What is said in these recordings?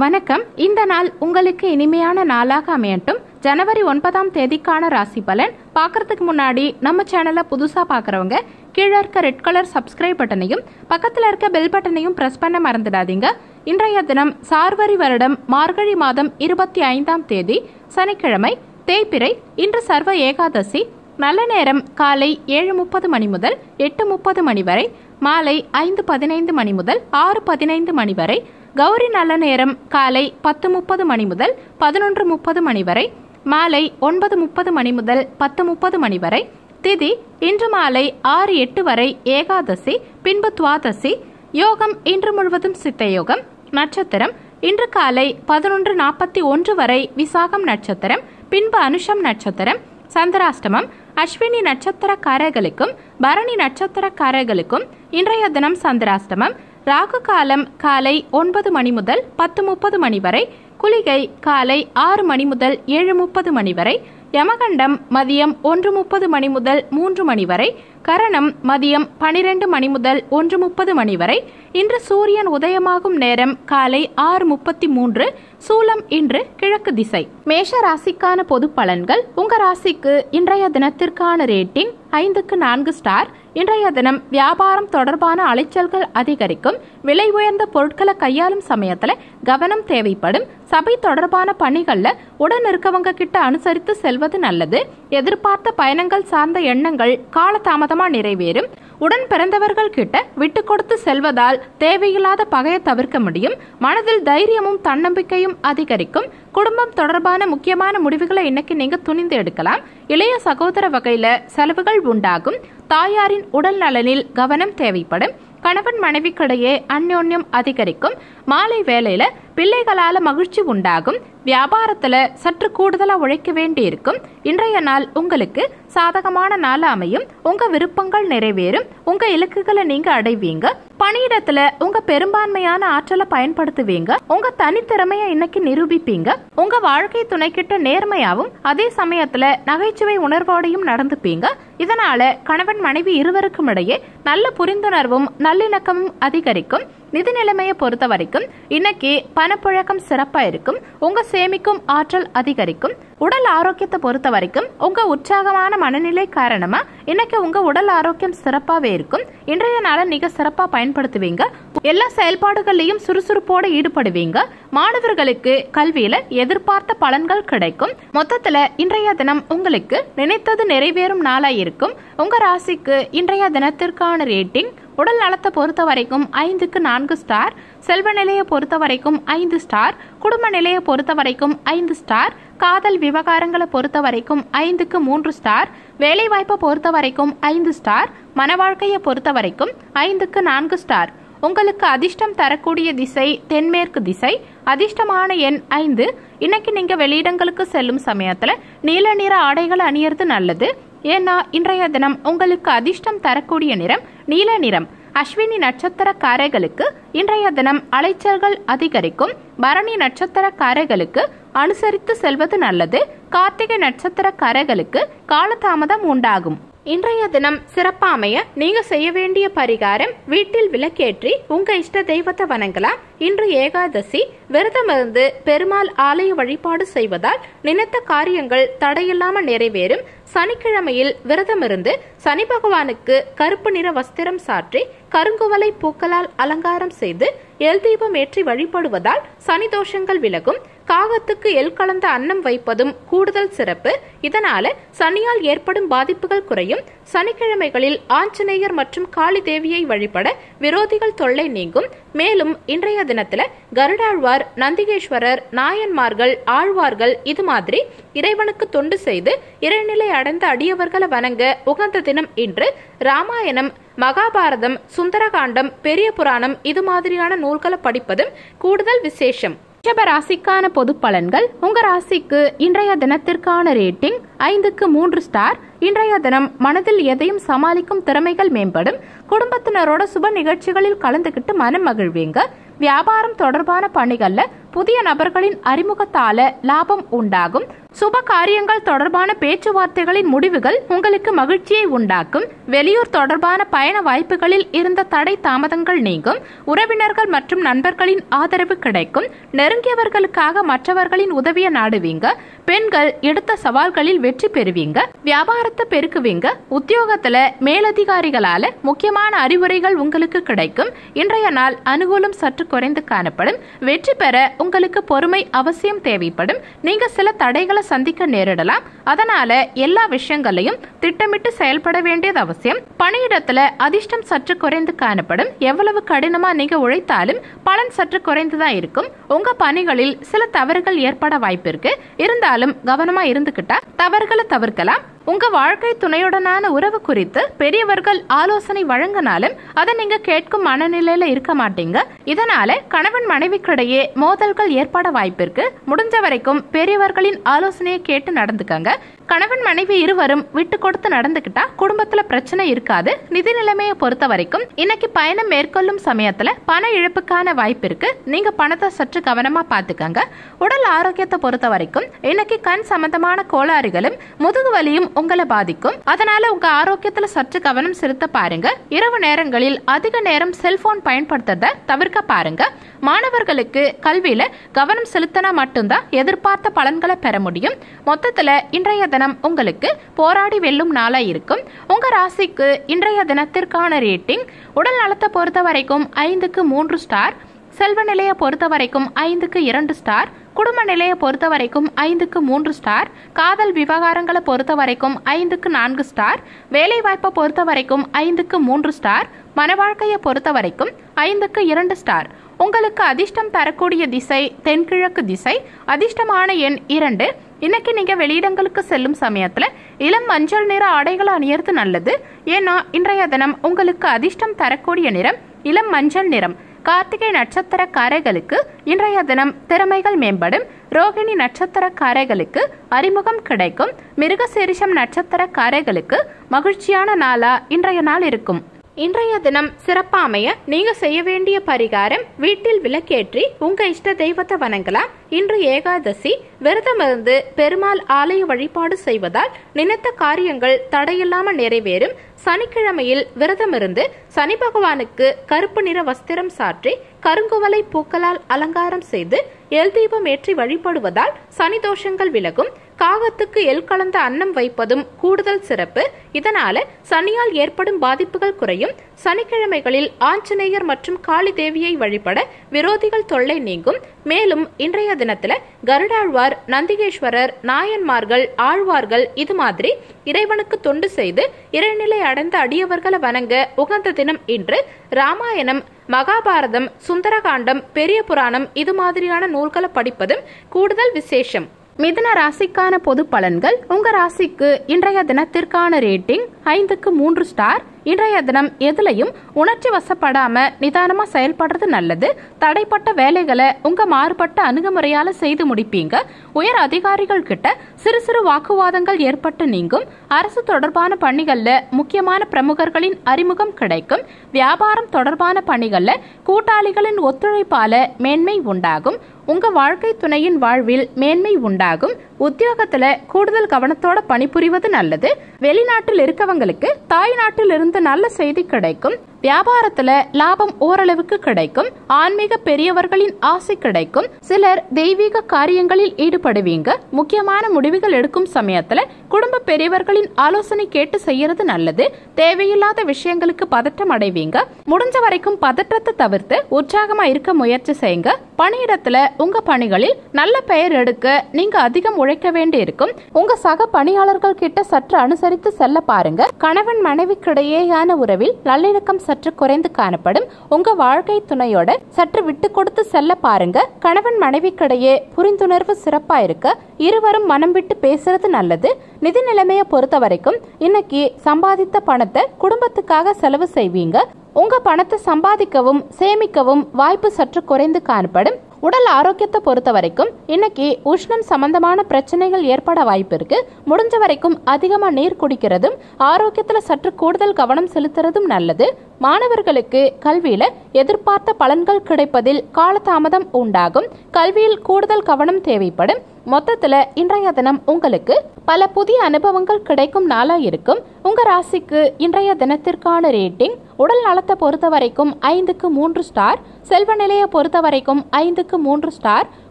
வணக்கம். இந்த நாள் உங்களுக்கு இனிமையான நாளாக அமையட்டும். ஜனவரி ஒன்பதாம் தேதிக்கான ராசி பலன். பார்க்கறதுக்கு முன்னாடி நம்ம சேனலை புதுசாக பார்க்குறவங்க கீழே இருக்க ரெட் கலர் சப்ஸ்கிரைப் பட்டனையும் பக்கத்தில் இருக்க பெல் பட்டனையும் ப்ரெஸ் பண்ண மறந்துடாதீங்க. இன்றைய தினம் சார்வரி வருடம் மார்கழி மாதம் இருபத்தி ஐந்தாம் தேதி சனிக்கிழமை தேய்பிறை இன்று சர்வ ஏகாதசி நல்ல நேரம் காலை ஏழு முப்பது மணி முதல் எட்டு முப்பது மணி வரை மாலை ஐந்து பதினைந்து மணி முதல் ஆறு பதினைந்து மணி வரை கௌரி நல்ல நேரம் காலை பத்து முப்பது மணி முதல் பதினொன்று முப்பது மணி வரை மாலை ஒன்பது முப்பது மணி முதல் பத்து முப்பது மணி வரை திதி இன்று மாலை ஆறு எட்டு வரை ஏகாதசி பின்பு துவாதசி யோகம் இன்று முழுவதும் சித்த யோகம் நட்சத்திரம் இன்று காலை பதினொன்று நாற்பத்தி ஒன்று வரை விசாகம் நட்சத்திரம் பின்பு அனுஷம் நட்சத்திரம் சந்திராஷ்டமம் அஸ்வினி நட்சத்திரக்காரர்களுக்கும் பரணி நட்சத்திரக்காரர்களுக்கும் இன்றைய தினம் சந்திராஷ்டமம் ராகு காலம் காலை ஒன்பது மணி முதல் பத்து முப்பது மணி வரை குளிகை காலை ஆறு மணி முதல் ஏழு முப்பது மணி வரை யமகண்டம் மதியம் ஒன்று முப்பது மணி முதல் மூன்று மணி வரை கரணம் மதியம் பனிரெண்டு மணி முதல் ஒன்று முப்பது மணி வரை. இன்று சூரியன் உதயமாகும் நேரம் காலை ஆறு முப்பத்தி மூன்று. சூலம் இன்று கிழக்கு திசை. மேஷ ராசிக்கான பொது பலன்கள். உங்க ராசிக்கு இன்றைய தினத்திற்கான ரேட்டிங் ஐந்துக்கு நான்கு ஸ்டார். இன்றைய தினம் வியாபாரம் தொடர்பான அலைச்சல்கள் அதிகரிக்கும். விலை உயர்ந்த பொருட்களை கையாளும் சமயத்துல கவனம் தேவைப்படும். சபை தொடர்பான பணிகள்ல உடன் இருக்கவங்க கிட்ட அனுசரித்து செல்வது நல்லது. எதிர்பார்த்த பயணங்கள் சார்ந்த எண்ணங்கள் காலதாமதமா நிறைவேறும். உடன் பிறந்தவர்கள் கிட்ட விட்டு கொடுத்து செல்வதால் தேவையில்லாத பகையை தவிர்க்க முடியும். மனதில் தைரியமும் தன்னம்பிக்கையும் அதிகரிக்கும். குடும்பம் தொடர்பான முக்கியமான முடிவுகளை இன்னைக்கு நீங்க துணிந்து எடுக்கலாம். இளைய சகோதர வகையில செலவுகள் உண்டாகும். தாயாரின் உடல் நலனில் கவனம் தேவைப்படும். கணவன் மனைவிக்கிடையே அந்யோன்யம் அதிகரிக்கும். மாலை வேலையில பிள்ளைகளால மகிழ்ச்சி உண்டாகும். வியாபாரத்துல சற்று கூடுதலா உழைக்க வேண்டியிருக்கும். இன்றைய நாள் உங்களுக்கு சாதகமான நாள் அமையும். உங்க விருப்பங்கள் நிறைவேறும். உங்க இலக்குகளை நீங்க அடைவீங்க. பணியிடத்துல உங்க பெரும்பான்மையான ஆற்றலை பயன்படுத்துவீங்க. உங்க தனித்திறமைய இன்னைக்கு நிரூபிப்பீங்க. உங்க வாழ்க்கை துணைக்கிட்ட நேர்மையாவும் அதே சமயத்துல நகைச்சுவை உணர்வோடையும் நடந்துப்பீங்க. இதனால கணவன் மனைவி இருவருக்கும் இடையே நல்ல புரிந்துணர்வும் நல்லிணக்கமும் அதிகரிக்கும். நிதி நிலைமையை பொறுத்த வரைக்கும் இன்னைக்கு பணப்புழக்கம் சிறப்பா இருக்கும். உங்க சேமிக்கும் ஆற்றல் அதிகரிக்கும். உடல் ஆரோக்கியத்தை பொறுத்த வரைக்கும் உங்க உற்சாகமான மனநிலை காரணமா இன்னைக்கு உங்க உடல் ஆரோக்கியம் சிறப்பாவே இருக்கும். இன்றைய நாளை நீங்க சிறப்பா பயன்படுத்துவீங்க. எல்லா செயல்பாடுகள்லையும் சுறுசுறுப்போட ஈடுபடுவீங்க. மாணவர்களுக்கு கல்வியில எதிர்பார்த்த பலன்கள் கிடைக்கும். மொத்தத்துல இன்றைய தினம் உங்களுக்கு நினைத்தது நிறைவேறும் நாளா இருக்கும். உங்க ராசிக்கு இன்றைய தினத்திற்கான ரேட்டிங் உடல் நலத்தை பொறுத்த வரைக்கும் ஐந்துக்கு நான்கு ஸ்டார் செல்வ நிலையை பொறுத்த வரைக்கும் ஐந்து ஸ்டார் குடும்ப நிலையை பொறுத்த வரைக்கும் ஐந்து ஸ்டார் காதல் விவகாரங்களை பொறுத்த வரைக்கும் ஐந்துக்கு மூன்று ஸ்டார் வேலை வாய்ப்பை பொறுத்த வரைக்கும் ஐந்து ஸ்டார் மன வாழ்க்கையை பொறுத்த வரைக்கும் ஐந்துக்கு நான்கு ஸ்டார் உங்களுக்கு அதிர்ஷ்டம் தரக்கூடிய திசை தென்மேற்கு திசை. அதிர்ஷ்டமான எண் ஐந்து. இன்னைக்கு நீங்க வெளியிடங்களுக்கு செல்லும் சமயத்துல நீல நிற ஆடைகளை அணியறது நல்லது. ஏன்னா இன்றைய தினம் உங்களுக்கு அதிர்ஷ்டம் தரக்கூடிய நிறம் நீல நிறம். அஸ்வினி நட்சத்திரக்காரர்களுக்கு இன்றைய தினம் அலைச்சல்கள் அதிகரிக்கும். பரணி நட்சத்திரக்காரர்களுக்கு அனுசரித்து செல்வது நல்லது. கார்த்திகை நட்சத்திரக்காரர்களுக்கு காலதாமதம் உண்டாகும். இன்றைய தினம் சிறப்பாமைய நீங்க செய்ய வேண்டிய பரிகாரம் வீட்டில் விளக்கேற்றி உங்க இஷ்ட தெய்வத்தை வணங்கலாம். இன்று ஏகாதசி விரதமிருந்து பெருமாள் ஆலய வழிபாடு செய்வதால் நினைத்த காரியங்கள் தடையில்லாம நிறைவேறும். சனிக்கிழமையில் விரதமிருந்து சனி பகவானுக்கு கருப்பு நிற வஸ்திரம் சாற்றி கருங்குவலை பூக்களால் அலங்காரம் செய்து எல் தீபம் ஏற்றி வழிபடுவதால் சனி தோஷங்கள் விலகும். காகத்துக்கு எல் கலந்த அன்னம் வைப்பதும் கூடுதல் சிறப்பு. இதனால சனியால் ஏற்படும் பாதிப்புகள் குறையும். சனிக்கிழமைகளில் ஆஞ்சநேயர் மற்றும் காளி தேவியை வழிபட விரோதிகள் தொல்லை நீங்கும். மேலும் இன்றைய தினத்துல கருடாழ்வார் நந்திகேஸ்வரர் நாயன்மார்கள் ஆழ்வார்கள் இது மாதிரி இறைவனுக்கு தொண்டு செய்து இறைநிலை அடைந்த அடியவர்களை வணங்க உகந்த தினம் இன்று. ராமாயணம் மகாபாரதம் சுந்தரகாண்டம் பெரிய புராணம் இது மாதிரியான நூல்களை படிப்பதும் கூடுதல் விசேஷம். ரிஷப ராசிக்கான பொது பலன்கள். உங்க ராசிக்கு இன்றைய தினத்திற்கான ரேட்டிங் ஐந்துக்கு மூன்று ஸ்டார். இன்றைய தினம் மனதில் எதையும் சமாளிக்கும் திறமைகள் மேம்படும். குடும்பத்தினரோட சுப நிகழ்ச்சிகளில் கலந்துகிட்டு மனம் மகிழ்வீங்க. வியாபாரம் தொடர்பான பணிகள்ல புதிய நபர்களின் அறிமுகத்தால லாபம் உண்டாகும். சுப காரியங்கள் தொடர்பான பேச்சுவார்த்தைகளின் முடிவுகள் உங்களுக்கு மகிழ்ச்சியை உண்டாக்கும். வெளியூர் தொடர்பான பயண வாய்ப்புகளில் இருந்த தடை தாமதங்கள் நீங்கும். உறவினர்கள் மற்றும் நண்பர்களின் ஆதரவு கிடைக்கும். நெருங்கியவர்களுக்காக மற்றவர்களின் உதவிய நாடுவீங்க. பெண்கள் எடுத்த சவால்களில் வெற்றி பெறுவீங்க. வியாபாரத்தை பெருக்குவீங்க. உத்தியோகத்துல மேலதிகாரிகளால முக்கியமான அறிவுரைகள் உங்களுக்கு கிடைக்கும். இன்றைய நாள் அனுகூலம் சற்று குறைந்து காணப்படும். வெற்றி பெற உங்களுக்கு பொறுமை அவசியம் தேவைப்படும். நீங்க சில தடைகளை சந்திக்க நேரிடலாம். அதனால எல்லா விஷயங்களையும் திட்டமிட்டு செயல்பட வேண்டியது அவசியம். பணியிடத்துல அதிர்ஷ்டம் சற்று குறைந்து காணப்படும். எவ்வளவு கடினமா நீங்க உழைத்தாலும் பலன் சற்று குறைந்துதான் இருக்கும். உங்க பணிகளில் சில தவறுகள் ஏற்பட வாய்ப்பு இருக்கு இருந்தாலும் கவனமா இருந்துகிட்டா தவறுகளை தவிர்க்கலாம். உங்க வாழ்க்கை துணையுடனான உறவு குறித்து பெரியவர்கள் ஆலோசனை வழங்கினாலும் அதை நீங்க கேட்கும் மனநிலையில இருக்க மாட்டீங்க. இதனால கணவன் மனைவிக்கிடையே மோதல்கள் ஏற்பட வாய்ப்பிருக்கு. முடிஞ்ச வரைக்கும் பெரியவர்களின் ஆலோசனையை கேட்டு நடந்துக்கங்க. கணவன் மனைவி இருவரும் விட்டு கொடுத்து நடந்துக்கிட்டா குடும்பத்துல பிரச்சனை இருக்காது. நிதி நிலைமையை பொறுத்த வரைக்கும் இன்னைக்கு பயணம் மேற்கொள்ளும் சமயத்துல பண இழப்புக்கான வாய்ப்பு இருக்கு. நீங்க பணத்தை சற்று கவனமா பாத்துக்கங்க. உடல் ஆரோக்கியத்தை பொறுத்த வரைக்கும் இன்னைக்கு கண் சம்பந்தமான கோளாறுகளும் முதுகு வலியும் உங்களை பாதிக்கும். அதனால உங்க ஆரோக்கியத்துல சற்று கவனம் செலுத்த பாருங்க. இரவு நேரங்களில் அதிக நேரம் செல்போன் பயன்படுத்துறத தவிர்க்க பாருங்க. மாணவர்களுக்கு கல்வியில கவனம் செலுத்தினா மட்டும்தான் எதிர்பார்த்த பலன்களை பெற முடியும். மொத்தத்துல இன்றைய தினம் உங்களுக்கு போராடி வெல்லும் நாளா இருக்கும். உங்க ராசிக்கு இன்றைய தினத்திற்கான ரேட்டிங் உடல் நலத்தை பொறுத்த வரைக்கும் ஐந்துக்கு மூன்று ஸ்டார் செல்வ நிலையை பொறுத்த வரைக்கும் ஐந்துக்கு இரண்டு ஸ்டார் குடும்ப நிலையை பொறுத்த வரைக்கும் ஐந்துக்கு மூன்று ஸ்டார் காதல் விவகாரங்களை பொறுத்த வரைக்கும் ஐந்துக்கு நான்கு ஸ்டார் வேலை வாய்ப்பை பொறுத்த வரைக்கும் ஐந்துக்கு மூன்று ஸ்டார் மனவாழ்க்கையை பொறுத்த வரைக்கும் ஐந்துக்கு இரண்டு ஸ்டார். உங்களுக்கு அதிர்ஷ்டம் தரக்கூடிய திசை தென்கிழக்கு திசை அதிர்ஷ்டமான எண் இரண்டு. இன்னைக்கு நீங்க வெளியிடங்களுக்கு செல்லும் சமயத்துல இளம் மஞ்சள் நிற ஆடைகளை அணியறது நல்லது. ஏன்னா இன்றைய தினம் உங்களுக்கு அதிர்ஷ்டம் தரக்கூடிய நிறம் இளம் மஞ்சள் நிறம். கார்த்திகை நட்சத்திரக்காரர்களுக்கு இன்றைய தினம் திறமைகள் மேம்படும். ரோகிணி நட்சத்திரக்காரர்களுக்கு அறிமுகம் கிடைக்கும். மிருகசீரிஷம் நட்சத்திரக்காரர்களுக்கு மகிழ்ச்சியான நாளா இன்றைய நாள் இருக்கும். இன்றைய தினம் சிறப்பாமைய நீங்க செய்ய வேண்டிய பரிகாரம் வீட்டில் விளக்கேற்றி உங்க இஷ்ட தெய்வத்தை வணங்கலாம். இன்று ஏகாதசி விரதமிருந்து பெருமாள் ஆலய வழிபாடு செய்வதால் நினைத்த காரியங்கள் தடையில்லாம நிறைவேறும். சனிக்கிழமையில் விரதமிருந்து சனி பகவானுக்கு கருப்பு நிற வஸ்திரம் சாற்றி கருங்குவலை பூக்களால் அலங்காரம் செய்து எல் தீபம் ஏற்றி வழிபடுவதால் சனி தோஷங்கள் விலகும். காகத்துக்கு எல் கலந்த அன்னம் வைப்பதும் கூடுதல் சிறப்பு. இதனால சனியால் ஏற்படும் பாதிப்புகள் குறையும். சனிக்கிழமைகளில் ஆஞ்சநேயர் மற்றும் காளி தேவியை வழிபட விரோதிகள் தொல்லை நீங்கும். மேலும் இன்றைய தினத்துல கருடாழ்வார் நந்திகேஸ்வரர் நாயன்மார்கள் ஆழ்வார்கள் இது மாதிரி இறைவனுக்கு தொண்டு செய்து இறைநிலை அடைந்த அடியவர்களை வணங்க உகந்த தினம் இன்று ராமாயணம் மகாபாரதம் சுந்தரகாண்டம் பெரிய புராணம் இது மாதிரியான நூல்களை படிப்பதும் கூடுதல் விசேஷம். மிதன ராசிக்கான பொது பலன்கள் உங்க ராசிக்கு இன்றைய தினத்திற்கான ரேட்டிங் ஐந்துக்கு மூன்று ஸ்டார். இன்றைய தினம் எதுலையும் உணர்ச்சி வசப்படாம நிதானமா செயல்படுறது நல்லது. தடைப்பட்ட வேலைகளை உங்க மாறுபட்ட அணுகுமுறையால செய்து முடிப்பீங்க. உயர் அதிகாரிகள் கிட்ட சிறு சிறு வாக்குவாதங்கள் ஏற்பட்டு நீங்கும். அரசு தொடர்பான பணிகள்ல முக்கியமான பிரமுகர்களின் அறிமுகம் கிடைக்கும். வியாபாரம் தொடர்பான பணிகள்ல கூட்டாளிகளின் ஒத்துழைப்பால மேன்மை உண்டாகும். உங்க வாழ்க்கை துணையின் வாழ்வில் மேன்மை உண்டாகும். உத்தியோகத்துல கூடுதல் கவனத்தோட பணிபுரிவது நல்லது. வெளிநாட்டில் இருக்கவங்களுக்கு தாய் நாட்டில் இருந்து நல்ல செய்தி கிடைக்கும். வியாபாரத்துல லாபம் ஓரளவுக்கு கிடைக்கும் ஆன்மீக பெரியவர்களின் ஆசை கிடைக்கும் சிலர் தெய்வீக காரியங்களில் ஈடுபடுவீங்க முக்கியமான முடிவுகள் எடுக்கும் சமயத்துல குடும்ப பெரியவர்களின் ஆலோசனை கேட்டு செய்யறது நல்லது தேவையில்லாத விஷயங்களுக்கு பதட்டம் அடைவீங்க முடிஞ்ச வரைக்கும் பதற்றத்தை தவிர்த்து உற்சாகமா இருக்க முயற்சி செய்யுங்க பணியிடத்துல உங்க பணிகளில் நல்ல பெயர் எடுக்க நீங்க அதிகம் உழைக்க வேண்டி இருக்கும் உங்க சக பணியாளர்கள் கிட்ட சற்று அனுசரித்து செல்ல பாருங்க கணவன் மனைவிக்கிடையேயான உறவில் நல்லிணக்கம் சற்று குறைந்து காணப்படும். உங்க வாழ்க்கை துணையோட சற்று விட்டு கொடுத்து செல்ல பாருங்க. கணவன் மனைவிக்கிடையே புரிந்துணர்வு சிறப்பா இருக்க இருவரும் மனம் விட்டு பேசுறது நல்லது. நிதி நிலைமையை பொறுத்த வரைக்கும் இன்னைக்கு சம்பாதித்த பணத்தை குடும்பத்துக்காக செலவு செய்வீங்க. உங்க பணத்தை சம்பாதிக்கவும் சேமிக்கவும் வாய்ப்பு சற்று குறைந்து காணப்படும். உடல் ஆரோக்கியத்தை பொறுத்த வரைக்கும் இன்னைக்கு உஷ்ணம் சம்பந்தமான பிரச்சனைகள் ஏற்பட வாய்ப்பு இருக்கு. முடிஞ்ச வரைக்கும் அதிகமாக நீர் குடிக்கிறதும் ஆரோக்கியத்தில் சற்று கூடுதல் கவனம் செலுத்துறதும் நல்லது. மாணவர்களுக்கு கல்வியில எதிர்பார்த்த பலன்கள் கிடைப்பதில் காலதாமதம் உண்டாகும். கல்வியில் கூடுதல் கவனம் தேவைப்படும். மொத்தத்துல இன்றைய தினம் உங்களுக்கு பல புதிய அனுபவங்கள் கிடைக்கும் நாளா இருக்கும். உங்க ராசிக்கு இன்றைய தினத்திற்கான ரேட்டிங் உடல் நலத்தை பொறுத்த வரைக்கும் ஐந்துக்கு மூன்று ஸ்டார் செல்வ நிலையை பொறுத்த வரைக்கும் ஐந்துக்கு மூன்று ஸ்டார்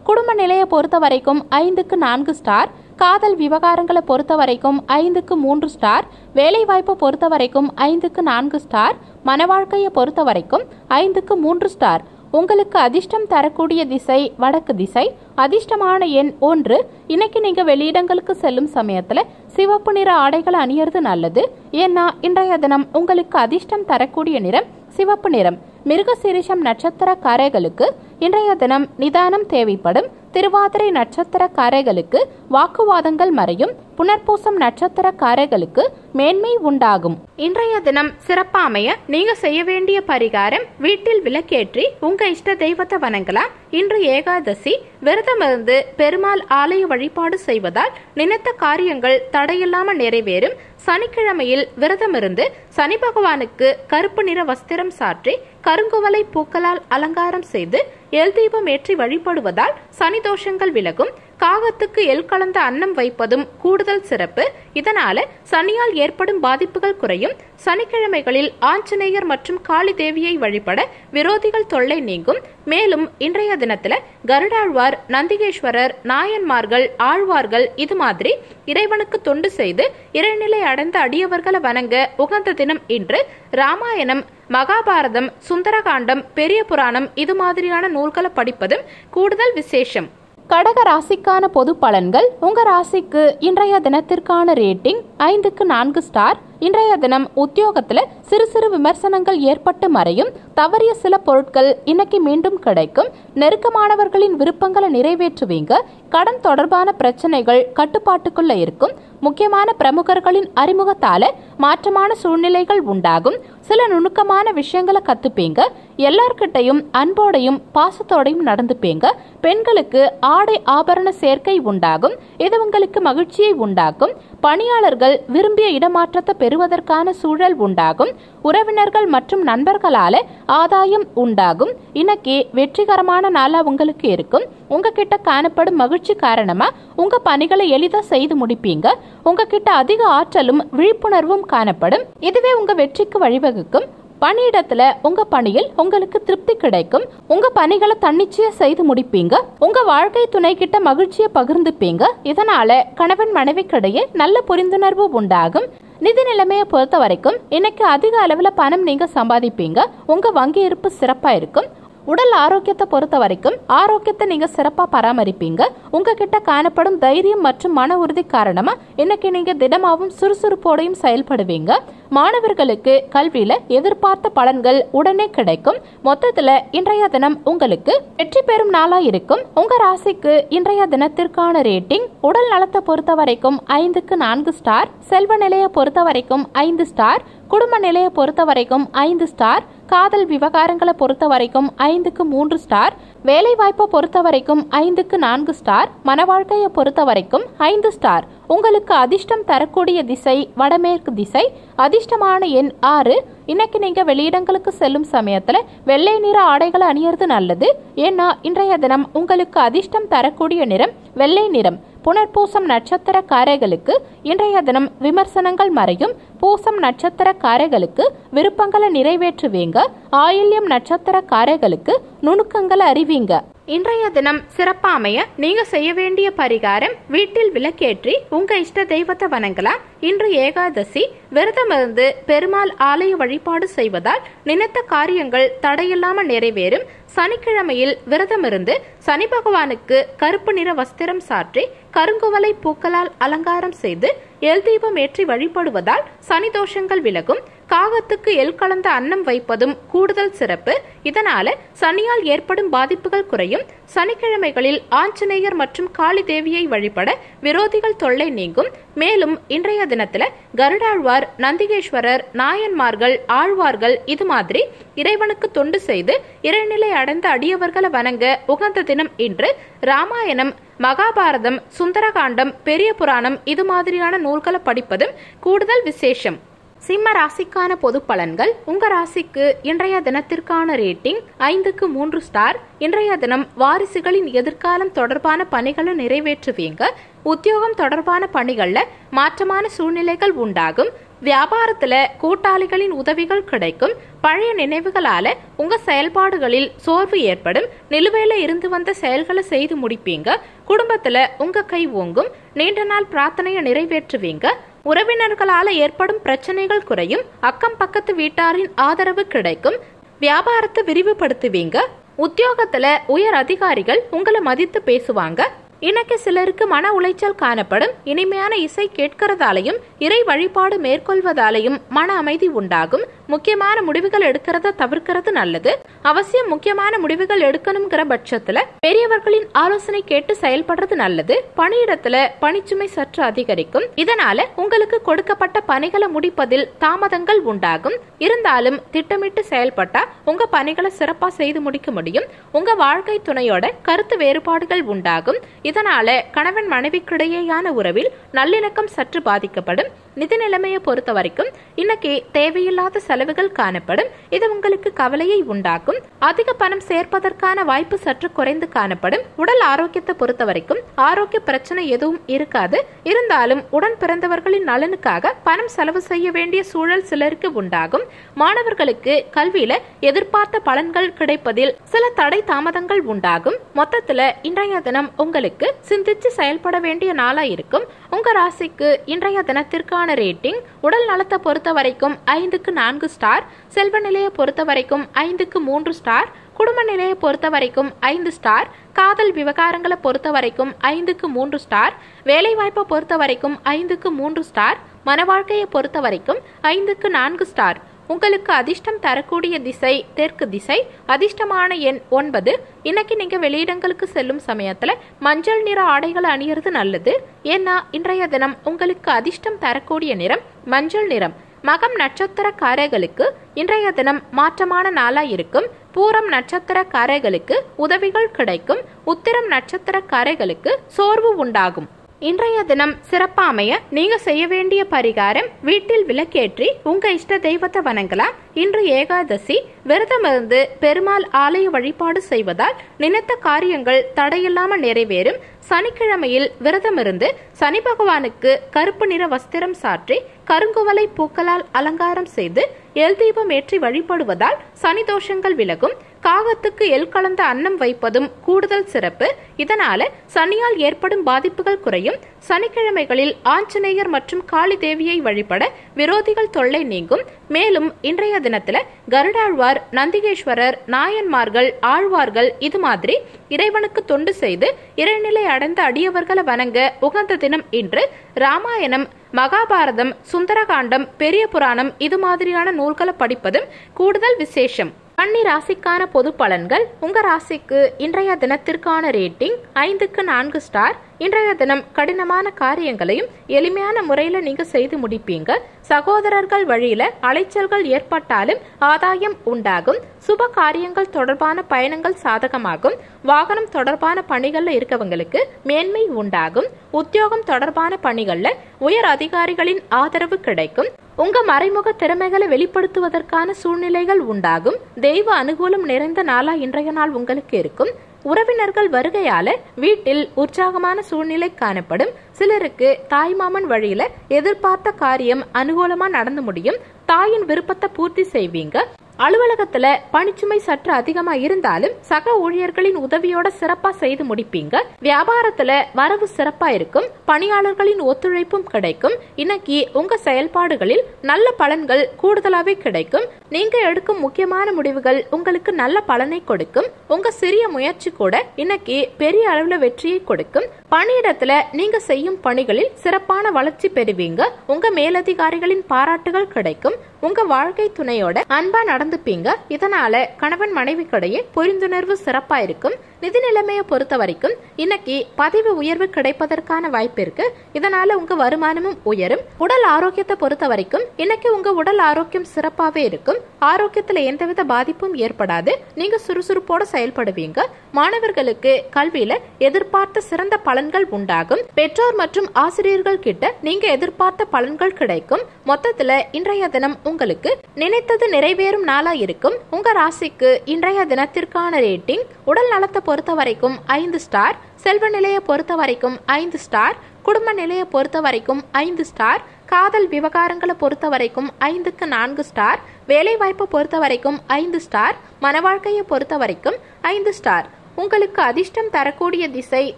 குடும்ப நிலையை பொறுத்த வரைக்கும் ஐந்துக்கு நான்கு ஸ்டார் காதல் விவகாரங்களை பொறுத்த வரைக்கும் ஐந்துக்கு மூன்று ஸ்டார் வேலை வாய்ப்பை பொறுத்த வரைக்கும் ஐந்துக்கு நான்கு ஸ்டார் மனவாழ்க்கையை பொறுத்த வரைக்கும் ஐந்துக்கு மூன்று ஸ்டார் உங்களுக்கு அதிர்ஷ்டம் தரக்கூடிய திசை வடக்கு திசை அதிர்ஷ்டமான எண் ஒன்று. இன்னைக்கு நீங்க வெளியிடங்களுக்கு செல்லும் சமயத்துல சிவப்பு நிற ஆடைகள் அணியறது நல்லது. ஏன்னா இன்றைய தினம் உங்களுக்கு அதிர்ஷ்டம் தரக்கூடிய நிறம் சிவப்பு நிறம். மிருகசீரிஷம் நட்சத்திரக்காரர்களுக்கு இன்றைய தினம் நிதானம் தேவைப்படும். திருவாதிரை நட்சத்திரக்காரர்களுக்கு வாக்குவாதங்கள் மறையும் புனர்பூசம் நட்சத்திரக்காரர்களுக்கு மேன்மை உண்டாகும். இன்றைய தினம் சிறப்பாமைய நீங்க செய்ய வேண்டிய பரிகாரம் வீட்டில் விளக்கேற்றி உங்க இஷ்ட தெய்வத்தை வணங்கலாம். இன்று ஏகாதசி விரதமிருந்து பெருமாள் ஆலய வழிபாடு செய்வதால் நினைத்த காரியங்கள் தடையில்லாமல் நிறைவேறும். சனிக்கிழமையில் விரதமிருந்து சனி பகவானுக்கு கருப்பு நிற வஸ்திரம் சாற்றி கருங்குவலை பூக்களால் அலங்காரம் செய்து எல் தீபம் ஏற்றி வழிபடுவதால் சனி தோஷங்கள் விலகும். காகத்துக்கு எல் கலந்த அன்னம் வைப்பதும் கூடுதல் சிறப்பு. இதனால சனியால் ஏற்படும் பாதிப்புகள் குறையும். சனிக்கிழமைகளில் ஆஞ்சநேயர் மற்றும் காளி தேவியை வழிபட விரோதிகள் தொல்லை நீங்கும். மேலும் இன்றைய தினத்துல கருடாழ்வார் நந்திகேஸ்வரர் நாயன்மார்கள் ஆழ்வார்கள் இது மாதிரி இறைவனுக்கு தொண்டு செய்து இறைநிலை அடைந்த அடியவர்களை வணங்க உகந்த தினம் இன்று. ராமாயணம் மகாபாரதம் சுந்தரகாண்டம் பெரிய புராணம் இது மாதிரியான நூல்களை படிப்பதும் கூடுதல் விசேஷம். கடக ராசிக்கான பொது பலன்கள் உங்க ராசிக்கு இன்றைய தினத்திற்கான ரேட்டிங் ஐந்துக்கு நான்கு ஸ்டார். இன்றைய தினம் உத்தியோகத்துல சிறு சிறு விமர்சனங்கள் ஏற்பட்டு மறையும். தவறிய சில பொருட்கள் இன்னைக்கு மீண்டும் கிடைக்கும். நெருக்கமானவர்களின் விருப்பங்களை நிறைவேற்றுவீங்க. கடன் தொடர்பான பிரச்சனைகள் கட்டுப்பாட்டுக்குள்ள இருக்கும். முக்கியமான பிரமுகர்களின் அறிமுகத்தால மாற்றமான சூழ்நிலைகள் உண்டாகும். சில நுணுக்கமான விஷயங்களை கத்துப்பீங்க. எல்லார்கிட்டையும் அன்போடையும் பாசத்தோடையும் நடந்துப்பீங்க பெண்களுக்கு ஆடை ஆபரண சேர்க்கை உண்டாகும். இது உங்களுக்கு மகிழ்ச்சியை உண்டாக்கும். பணியாளர்கள் விரும்பிய இடமாற்றத்தை பெறுவதற்கான சூழல் உண்டாகும். உறவினர்கள் மற்றும் நண்பர்களால ஆதாயம் உண்டாகும். இன்னைக்கு வெற்றிகரமான நாளா உங்களுக்கு இருக்கும். உங்ககிட்ட காணப்படும் மகிழ்ச்சி காரணமா உங்க பணிகளை எளிதா செய்து முடிப்பீங்க. உங்ககிட்ட அதிக ஆற்றலும் விழிப்புணர்வும் காணப்படும். இதுவே உங்க வெற்றிக்கு வழிவகுக்கும். பணியிடத்துல உங்க பணியில் உங்களுக்கு திருப்தி கிடைக்கும். உங்க பணிகளை தன்னிச்சையா செய்து முடிப்பீங்க. உங்க வாழ்க்கை துணை கிட்ட மகிழ்ச்சியை பகிர்ந்துப்பீங்க. இதனால கணவன் மனைவிக்கிடையே நல்ல புரிந்துணர்வு உண்டாகும். நிதி நிலைமையை பொறுத்த வரைக்கும் இன்னைக்கு அதிக அளவுல பணம் நீங்க சம்பாதிப்பீங்க. உங்க வங்கி இருப்பு சிறப்பா இருக்கும். உடல் ஆரோக்கியத்தை பொறுத்த வரைக்கும் ஆரோக்கியத்தை நீங்க சிறப்பா பராமரிப்பீங்க. உங்ககிட்ட காணப்படும் தைரியம் மற்றும் மன உறுதி காரணமா இன்னைக்கு நீங்க திடமாவும் சுறுசுறுப்போடையும் செயல்படுவீங்க. மாணவர்களுக்கு கல்வியில எதிர்பார்த்த பலன்கள் உடனே கிடைக்கும். மொத்தத்துல இன்றைய தினம் உங்களுக்கு வெற்றி பெறும் நாளா இருக்கும். உங்க ராசிக்கு இன்றைய தினத்திற்கான ரேட்டிங் உடல் நலத்தை பொறுத்த வரைக்கும் ஐந்துக்கு நான்கு ஸ்டார் செல்வ நிலையை பொறுத்த வரைக்கும் ஐந்து ஸ்டார் குடும்ப நிலையை பொறுத்த வரைக்கும் ஐந்து ஸ்டார் காதல் விவகாரங்களை பொறுத்த வரைக்கும் ஐந்துக்கு மூன்று ஸ்டார் வேலை வாய்ப்பை பொறுத்த வரைக்கும் ஐந்துக்கு நான்கு ஸ்டார் மனவாழ்க்கையை பொறுத்த வரைக்கும் ஐந்து ஸ்டார் உங்களுக்கு அதிர்ஷ்டம் தரக்கூடிய திசை வடமேற்கு திசை அதிர்ஷ்டமான எண் ஆறு. இன்னைக்கு நீங்க வெளியிடங்களுக்கு செல்லும் சமயத்துல வெள்ளை நிற ஆடைகளை அணியறது நல்லது. ஏன்னா இன்றைய தினம் உங்களுக்கு அதிர்ஷ்டம் தரக்கூடிய நிறம் வெள்ளை நிறம். புனர்பூசம் நட்சத்திரக்காரர்களுக்கு இன்றைய தினம் விமர்சனங்கள் மறையும். பூசம் நட்சத்திரக்காரர்களுக்கு விருப்பங்களை நிறைவேற்றுவீங்க. ஆயில்யம் நட்சத்திரக்காரர்களுக்கு நுணுக்கங்களை அறிவீங்க. இன்றைய தினம் சிறப்பாமைய நீங்க செய்ய வேண்டிய பரிகாரம் வீட்டில் விளக்கேற்றி உங்க இஷ்ட தெய்வத்தை வணங்கலாம். இன்று ஏகாதசி விரதமிருந்து பெருமாள் ஆலய வழிபாடு செய்வதால் நினைத்த காரியங்கள் தடையில்லாம நிறைவேறும். சனிக்கிழமையில் விரதமிருந்து சனி பகவானுக்கு கருப்பு நிற வஸ்திரம் சாற்றி கருங்குவலை பூக்களால் அலங்காரம் செய்து எல் தீபம் ஏற்றி வழிபடுவதால் சனி தோஷங்கள் விலகும். காகத்துக்கு எல் கலந்த அன்னம் வைப்பதும் கூடுதல் சிறப்பு. இதனால சனியால் ஏற்படும் பாதிப்புகள் குறையும். சனிக்கிழமைகளில் ஆஞ்சநேயர் மற்றும் காளி தேவியை வழிபட விரோதிகள் தொல்லை நீங்கும். மேலும் இன்றைய தினத்துல கருடாழ்வார் நந்திகேஸ்வரர் நாயன்மார்கள் ஆழ்வார்கள் இது மாதிரி இறைவனுக்கு தொண்டு செய்து இறைநிலை அடைந்த அடியவர்களை வணங்க உகந்த தினம் இன்று ராமாயணம் மகாபாரதம் சுந்தரகாண்டம் பெரிய புராணம் இது மாதிரியான நூல்களை படிப்பதும் கூடுதல் விசேஷம். சிம்ம ராசிக்கான பொது பலன்கள் உங்க ராசிக்கு இன்றைய தினத்திற்கான ரேட்டிங் ஐந்துக்கு மூன்று ஸ்டார். இன்றைய தினம் வாரிசுகளின் எதிர்காலம் தொடர்பான பணிகளை நிறைவேற்றுவீங்க. உத்தியோகம் தொடர்பான பணிகள்ல மாற்றமான சூழ்நிலைகள் உண்டாகும். வியாபாரத்துல கூட்டாளிகளின் உதவிகள் கிடைக்கும். பழைய நினைவுகளால உங்க செயல்பாடுகளில் சோர்வு ஏற்படும். நிலுவையில இருந்து வந்த செயல்களை செய்து முடிப்பீங்க. குடும்பத்துல உங்க கை ஓங்கும். நீண்ட நாள் பிரார்த்தனையை நிறைவேற்றுவீங்க. உறவினர்களால் ஏற்படும் பிரச்சனைகள் குறையும் அக்கம் பக்கத்து வீட்டாரின் ஆதரவு கிடைக்கும். வியாபாரத்தை விரிவுபடுத்துவீங்க. உத்தியோகத்துல உயர் அதிகாரிகள் உங்களை மதித்து பேசுவாங்க. இன்னைக்கு சிலருக்கு மன உளைச்சல் காணப்படும். இனிமையான இசை கேட்கறதாலையும் இறை வழிபாடு மேற்கொள்வதாலையும் மன அமைதி உண்டாகும். முக்கியமான முடிவுகள் எடுக்கிறத தவிர்க்கிறது நல்லது. அவசியம் முக்கியமான முடிவுகள் எடுக்கணுங்கிற பட்சத்துல பெரியவர்களின் ஆலோசனை கேட்டு செயல்படுறது நல்லது. பணியிடத்துல பணிச்சுமை சற்று அதிகரிக்கும். இதனால உங்களுக்கு கொடுக்கப்பட்ட பணிகளை முடிப்பதில் தாமதங்கள் உண்டாகும். இருந்தாலும் திட்டமிட்டு செயல்பட்டா உங்க பணிகளை சிறப்பா செய்து முடிக்க முடியும். உங்க வாழ்க்கை துணையோட கருத்து வேறுபாடுகள் உண்டாகும். இதனால கணவன் மனைவிக்கிடையேயான உறவில் நல்லிணக்கம் சற்று பாதிக்கப்படும். நிதி நிலைமையை பொறுத்த வரைக்கும் இன்னைக்கு தேவையில்லாத செலவுகள் காணப்படும். இது உங்களுக்கு கவலையை உண்டாக்கும். அதிக பணம் சேர்ப்பதற்கான வாய்ப்பு சற்று குறைந்து காணப்படும். உடல் ஆரோக்கியத்தை பொறுத்த வரைக்கும் ஆரோக்கிய பிரச்சனை எதுவும் இருக்காது. இருந்தாலும் உடன் பிறந்தவர்களின் நலனுக்காக பணம் செலவு செய்ய வேண்டிய சூழல் சிலருக்கு உண்டாகும். மாணவர்களுக்கு கல்வியில எதிர்பார்த்த பலன்கள் கிடைப்பதில் சில தடை தாமதங்கள் உண்டாகும். மொத்தத்துல இன்றைய தினம் உங்களுக்கு சிந்திச்சு செயல்பட வேண்டிய நாளா இருக்கும் உங்க ராசிக்கு இன்றைய தினத்திற்கான ரேட்டிங் உடல் நலத்தை பொறுத்த வரைக்கும் ஐந்துக்கு நான்கு ஸ்டார் செல்வ நிலையை பொறுத்த வரைக்கும் ஐந்துக்கு மூன்று ஸ்டார் குடும்ப நிலையை பொறுத்த வரைக்கும் ஐந்து ஸ்டார் காதல் விவகாரங்களை பொறுத்த வரைக்கும் ஐந்துக்கு மூன்று ஸ்டார் வேலை வாய்ப்பை பொறுத்த வரைக்கும் ஐந்துக்கு மூன்று ஸ்டார் மன வாழ்க்கையை பொறுத்த வரைக்கும் ஐந்துக்கு நான்கு ஸ்டார். உங்களுக்கு அதிர்ஷ்டம் தரக்கூடிய திசை தெற்கு திசை அதிர்ஷ்டமான எண் ஒன்பது. இன்னைக்கு நீங்க வெளியிடங்களுக்கு செல்லும் சமயத்துல மஞ்சள் நிற ஆடைகளை அணியறது நல்லது. ஏன்னா இன்றைய தினம் உங்களுக்கு அதிர்ஷ்டம் தரக்கூடிய நிறம் மஞ்சள் நிறம். மகம் நட்சத்திரக்காரர்களுக்கு இன்றைய தினம் மாற்றமான நாளா இருக்கும். பூரம் நட்சத்திரக்காரர்களுக்கு உதவிகள் கிடைக்கும். உத்திரம் நட்சத்திரக்காரர்களுக்கு சோர்வு உண்டாகும். இன்றைய தினம் சிறப்பாமைய நீங்க செய்ய வேண்டிய பரிகாரம் வீட்டில் விளக்கேற்றி உங்க இஷ்ட தெய்வத்தை வணங்கலாம். இன்று ஏகாதசி விரதம் இருந்து பெருமாள் ஆலய வழிபாடு செய்வதால் நினைத்த காரியங்கள் தடையில்லாமல் நிறைவேறும். சனிக்கிழமையில் விரதமிருந்து சனி பகவானுக்கு கருப்பு நிற வஸ்திரம் சாற்றி கருங்குவலை பூக்களால் அலங்காரம் செய்து எல் தீபம் ஏற்றி வழிபடுவதால் சனி தோஷங்கள் விலகும். காகத்துக்கு எல் கலந்த அன்னம் வைப்பதும் கூடுதல் சிறப்பு. இதனால சனியால் ஏற்படும் பாதிப்புகள் குறையும். சனிக்கிழமைகளில் ஆஞ்சநேயர் மற்றும் காளி தேவியை வழிபட விரோதிகள் தொல்லை நீங்கும். மேலும் இன்றைய தினத்துல கருடாழ்வார் நந்திகேஸ்வரர் நாயன்மார்கள் ஆழ்வார்கள் இது மாதிரி இறைவனுக்கு தொண்டு செய்து இறைநிலை அடைந்த அடியவர்களை வணங்க உகந்த தினம் இன்று ராமாயணம் மகாபாரதம் சுந்தரகாண்டம் பெரிய புராணம் இது மாதிரியான நூல்களை படிப்பதும் கூடுதல் விசேஷம். கன்னி ராசிக்கான பொது பலன்கள் உங்க ராசிக்கு இன்றைய தினத்திற்கான ரேட்டிங் ஐந்துக்கு நான்கு ஸ்டார் இன்றைய தினம் கடினமான காரியங்களையும் எளிமையான முறையில நீங்க செய்து முடிப்பீங்க. சகோதரர்கள் வழியில அலைச்சல்கள் ஏற்பட்டாலும் ஆதாயம் உண்டாகும். சுப காரியங்கள் தொடர்பான பயணங்கள் சாதகமாகும். வாகனம் தொடர்பான பணிகள்ல இருக்கவங்களுக்கு மேன்மை உண்டாகும். உத்தியோகம் தொடர்பான பணிகள்ல உயர் அதிகாரிகளின் ஆதரவு கிடைக்கும். உங்க மறைமுக திறமைகளை வெளிப்படுத்துவதற்கான சூழ்நிலைகள் உண்டாகும். தெய்வ அனுகூலம் நிறைந்த நாளா இன்றைய நாள் உங்களுக்கு இருக்கும். உறவினர்கள் வருகையால வீட்டில் உற்சாகமான சூழ்நிலை காணப்படும். சிலருக்கு தாய்மாமன் வழியில எதிர்பார்த்த காரியம் அனுகூலமா நடந்து முடியும். தாயின் விருப்பத்தை பூர்த்தி செய்வீங்க. அலுவலகத்துல பணிச்சுமை சற்று அதிகமா இருந்தாலும் சக ஊழியர்களின் உதவியோட சிறப்பா செய்து முடிப்பீங்க. வியாபாரத்துல வரவு சிறப்பா இருக்கும். பணியாளர்களின் ஒத்துழைப்பும் கிடைக்கும். இன்னைக்கு உங்க செயல்பாடுகளில் நல்ல பலன்கள் கூடுதலாவே கிடைக்கும். நீங்க எடுக்கும் முக்கியமான முடிவுகள் உங்களுக்கு நல்ல பலனை கொடுக்கும். உங்க சிறிய முயற்சி கூட இன்னைக்கு பெரிய அளவுல வெற்றியை கொடுக்கும். பணியிடத்துல நீங்க செய்யும் பணிகளில் சிறப்பான வளர்ச்சி பெறுவீங்க. உங்க மேலதிகாரிகளின் பாராட்டுகள் கிடைக்கும். உங்க வாழ்க்கை துணையோட அன்பா நடந்து நடந்துப்பீங்க இதனால கணவன் மனைவிக்கிடையே புரிந்துணர்வு சிறப்பாயிருக்கும். நிதி நிலைமையை பொறுத்த வரைக்கும் இன்னைக்கு பதிவு உயர்வு கிடைப்பதற்கான வாய்ப்பு இருக்கு. இதனால உங்க வருமானமும் உயரும். உடல் ஆரோக்கியத்தை பொறுத்த வரைக்கும் இன்னைக்கு உங்க உடல் ஆரோக்கியம் சிறப்பாவே இருக்கும். ஆரோக்கியத்துல எந்தவித பாதிப்பும் ஏற்படாது. நீங்க சுறுசுறுப்போட செயல்படுவீங்க. மாணவர்களுக்கு கல்வியில எதிர்பார்த்த சிறந்த பலன்கள் உண்டாகும். பெற்றோர் மற்றும் ஆசிரியர்கள் கிட்ட நீங்க எதிர்பார்த்த பலன்கள் கிடைக்கும். மொத்தத்துல இன்றைய தினம் உங்களுக்கு நினைத்தது நிறைவேறும் நாளா இருக்கும். உங்க ராசிக்கு இன்றைய தினத்திற்கான ரேட்டிங் உடல் நலத்தை பொறுத்த வரைக்கும் ஐந்து ஸ்டார் செல்வ நிலையை பொறுத்த வரைக்கும் ஐந்து ஸ்டார் குடும்ப நிலையை பொறுத்த வரைக்கும் ஐந்து ஸ்டார் காதல் விவகாரங்களை பொறுத்த வரைக்கும் ஐந்துக்கு நான்கு ஸ்டார் வேலை வாய்ப்பை பொறுத்த வரைக்கும் ஐந்து ஸ்டார் மனவாழ்க்கையை பொறுத்த வரைக்கும் ஐந்து ஸ்டார். உங்களுக்கு அதிர்ஷ்டம் தரக்கூடிய திசை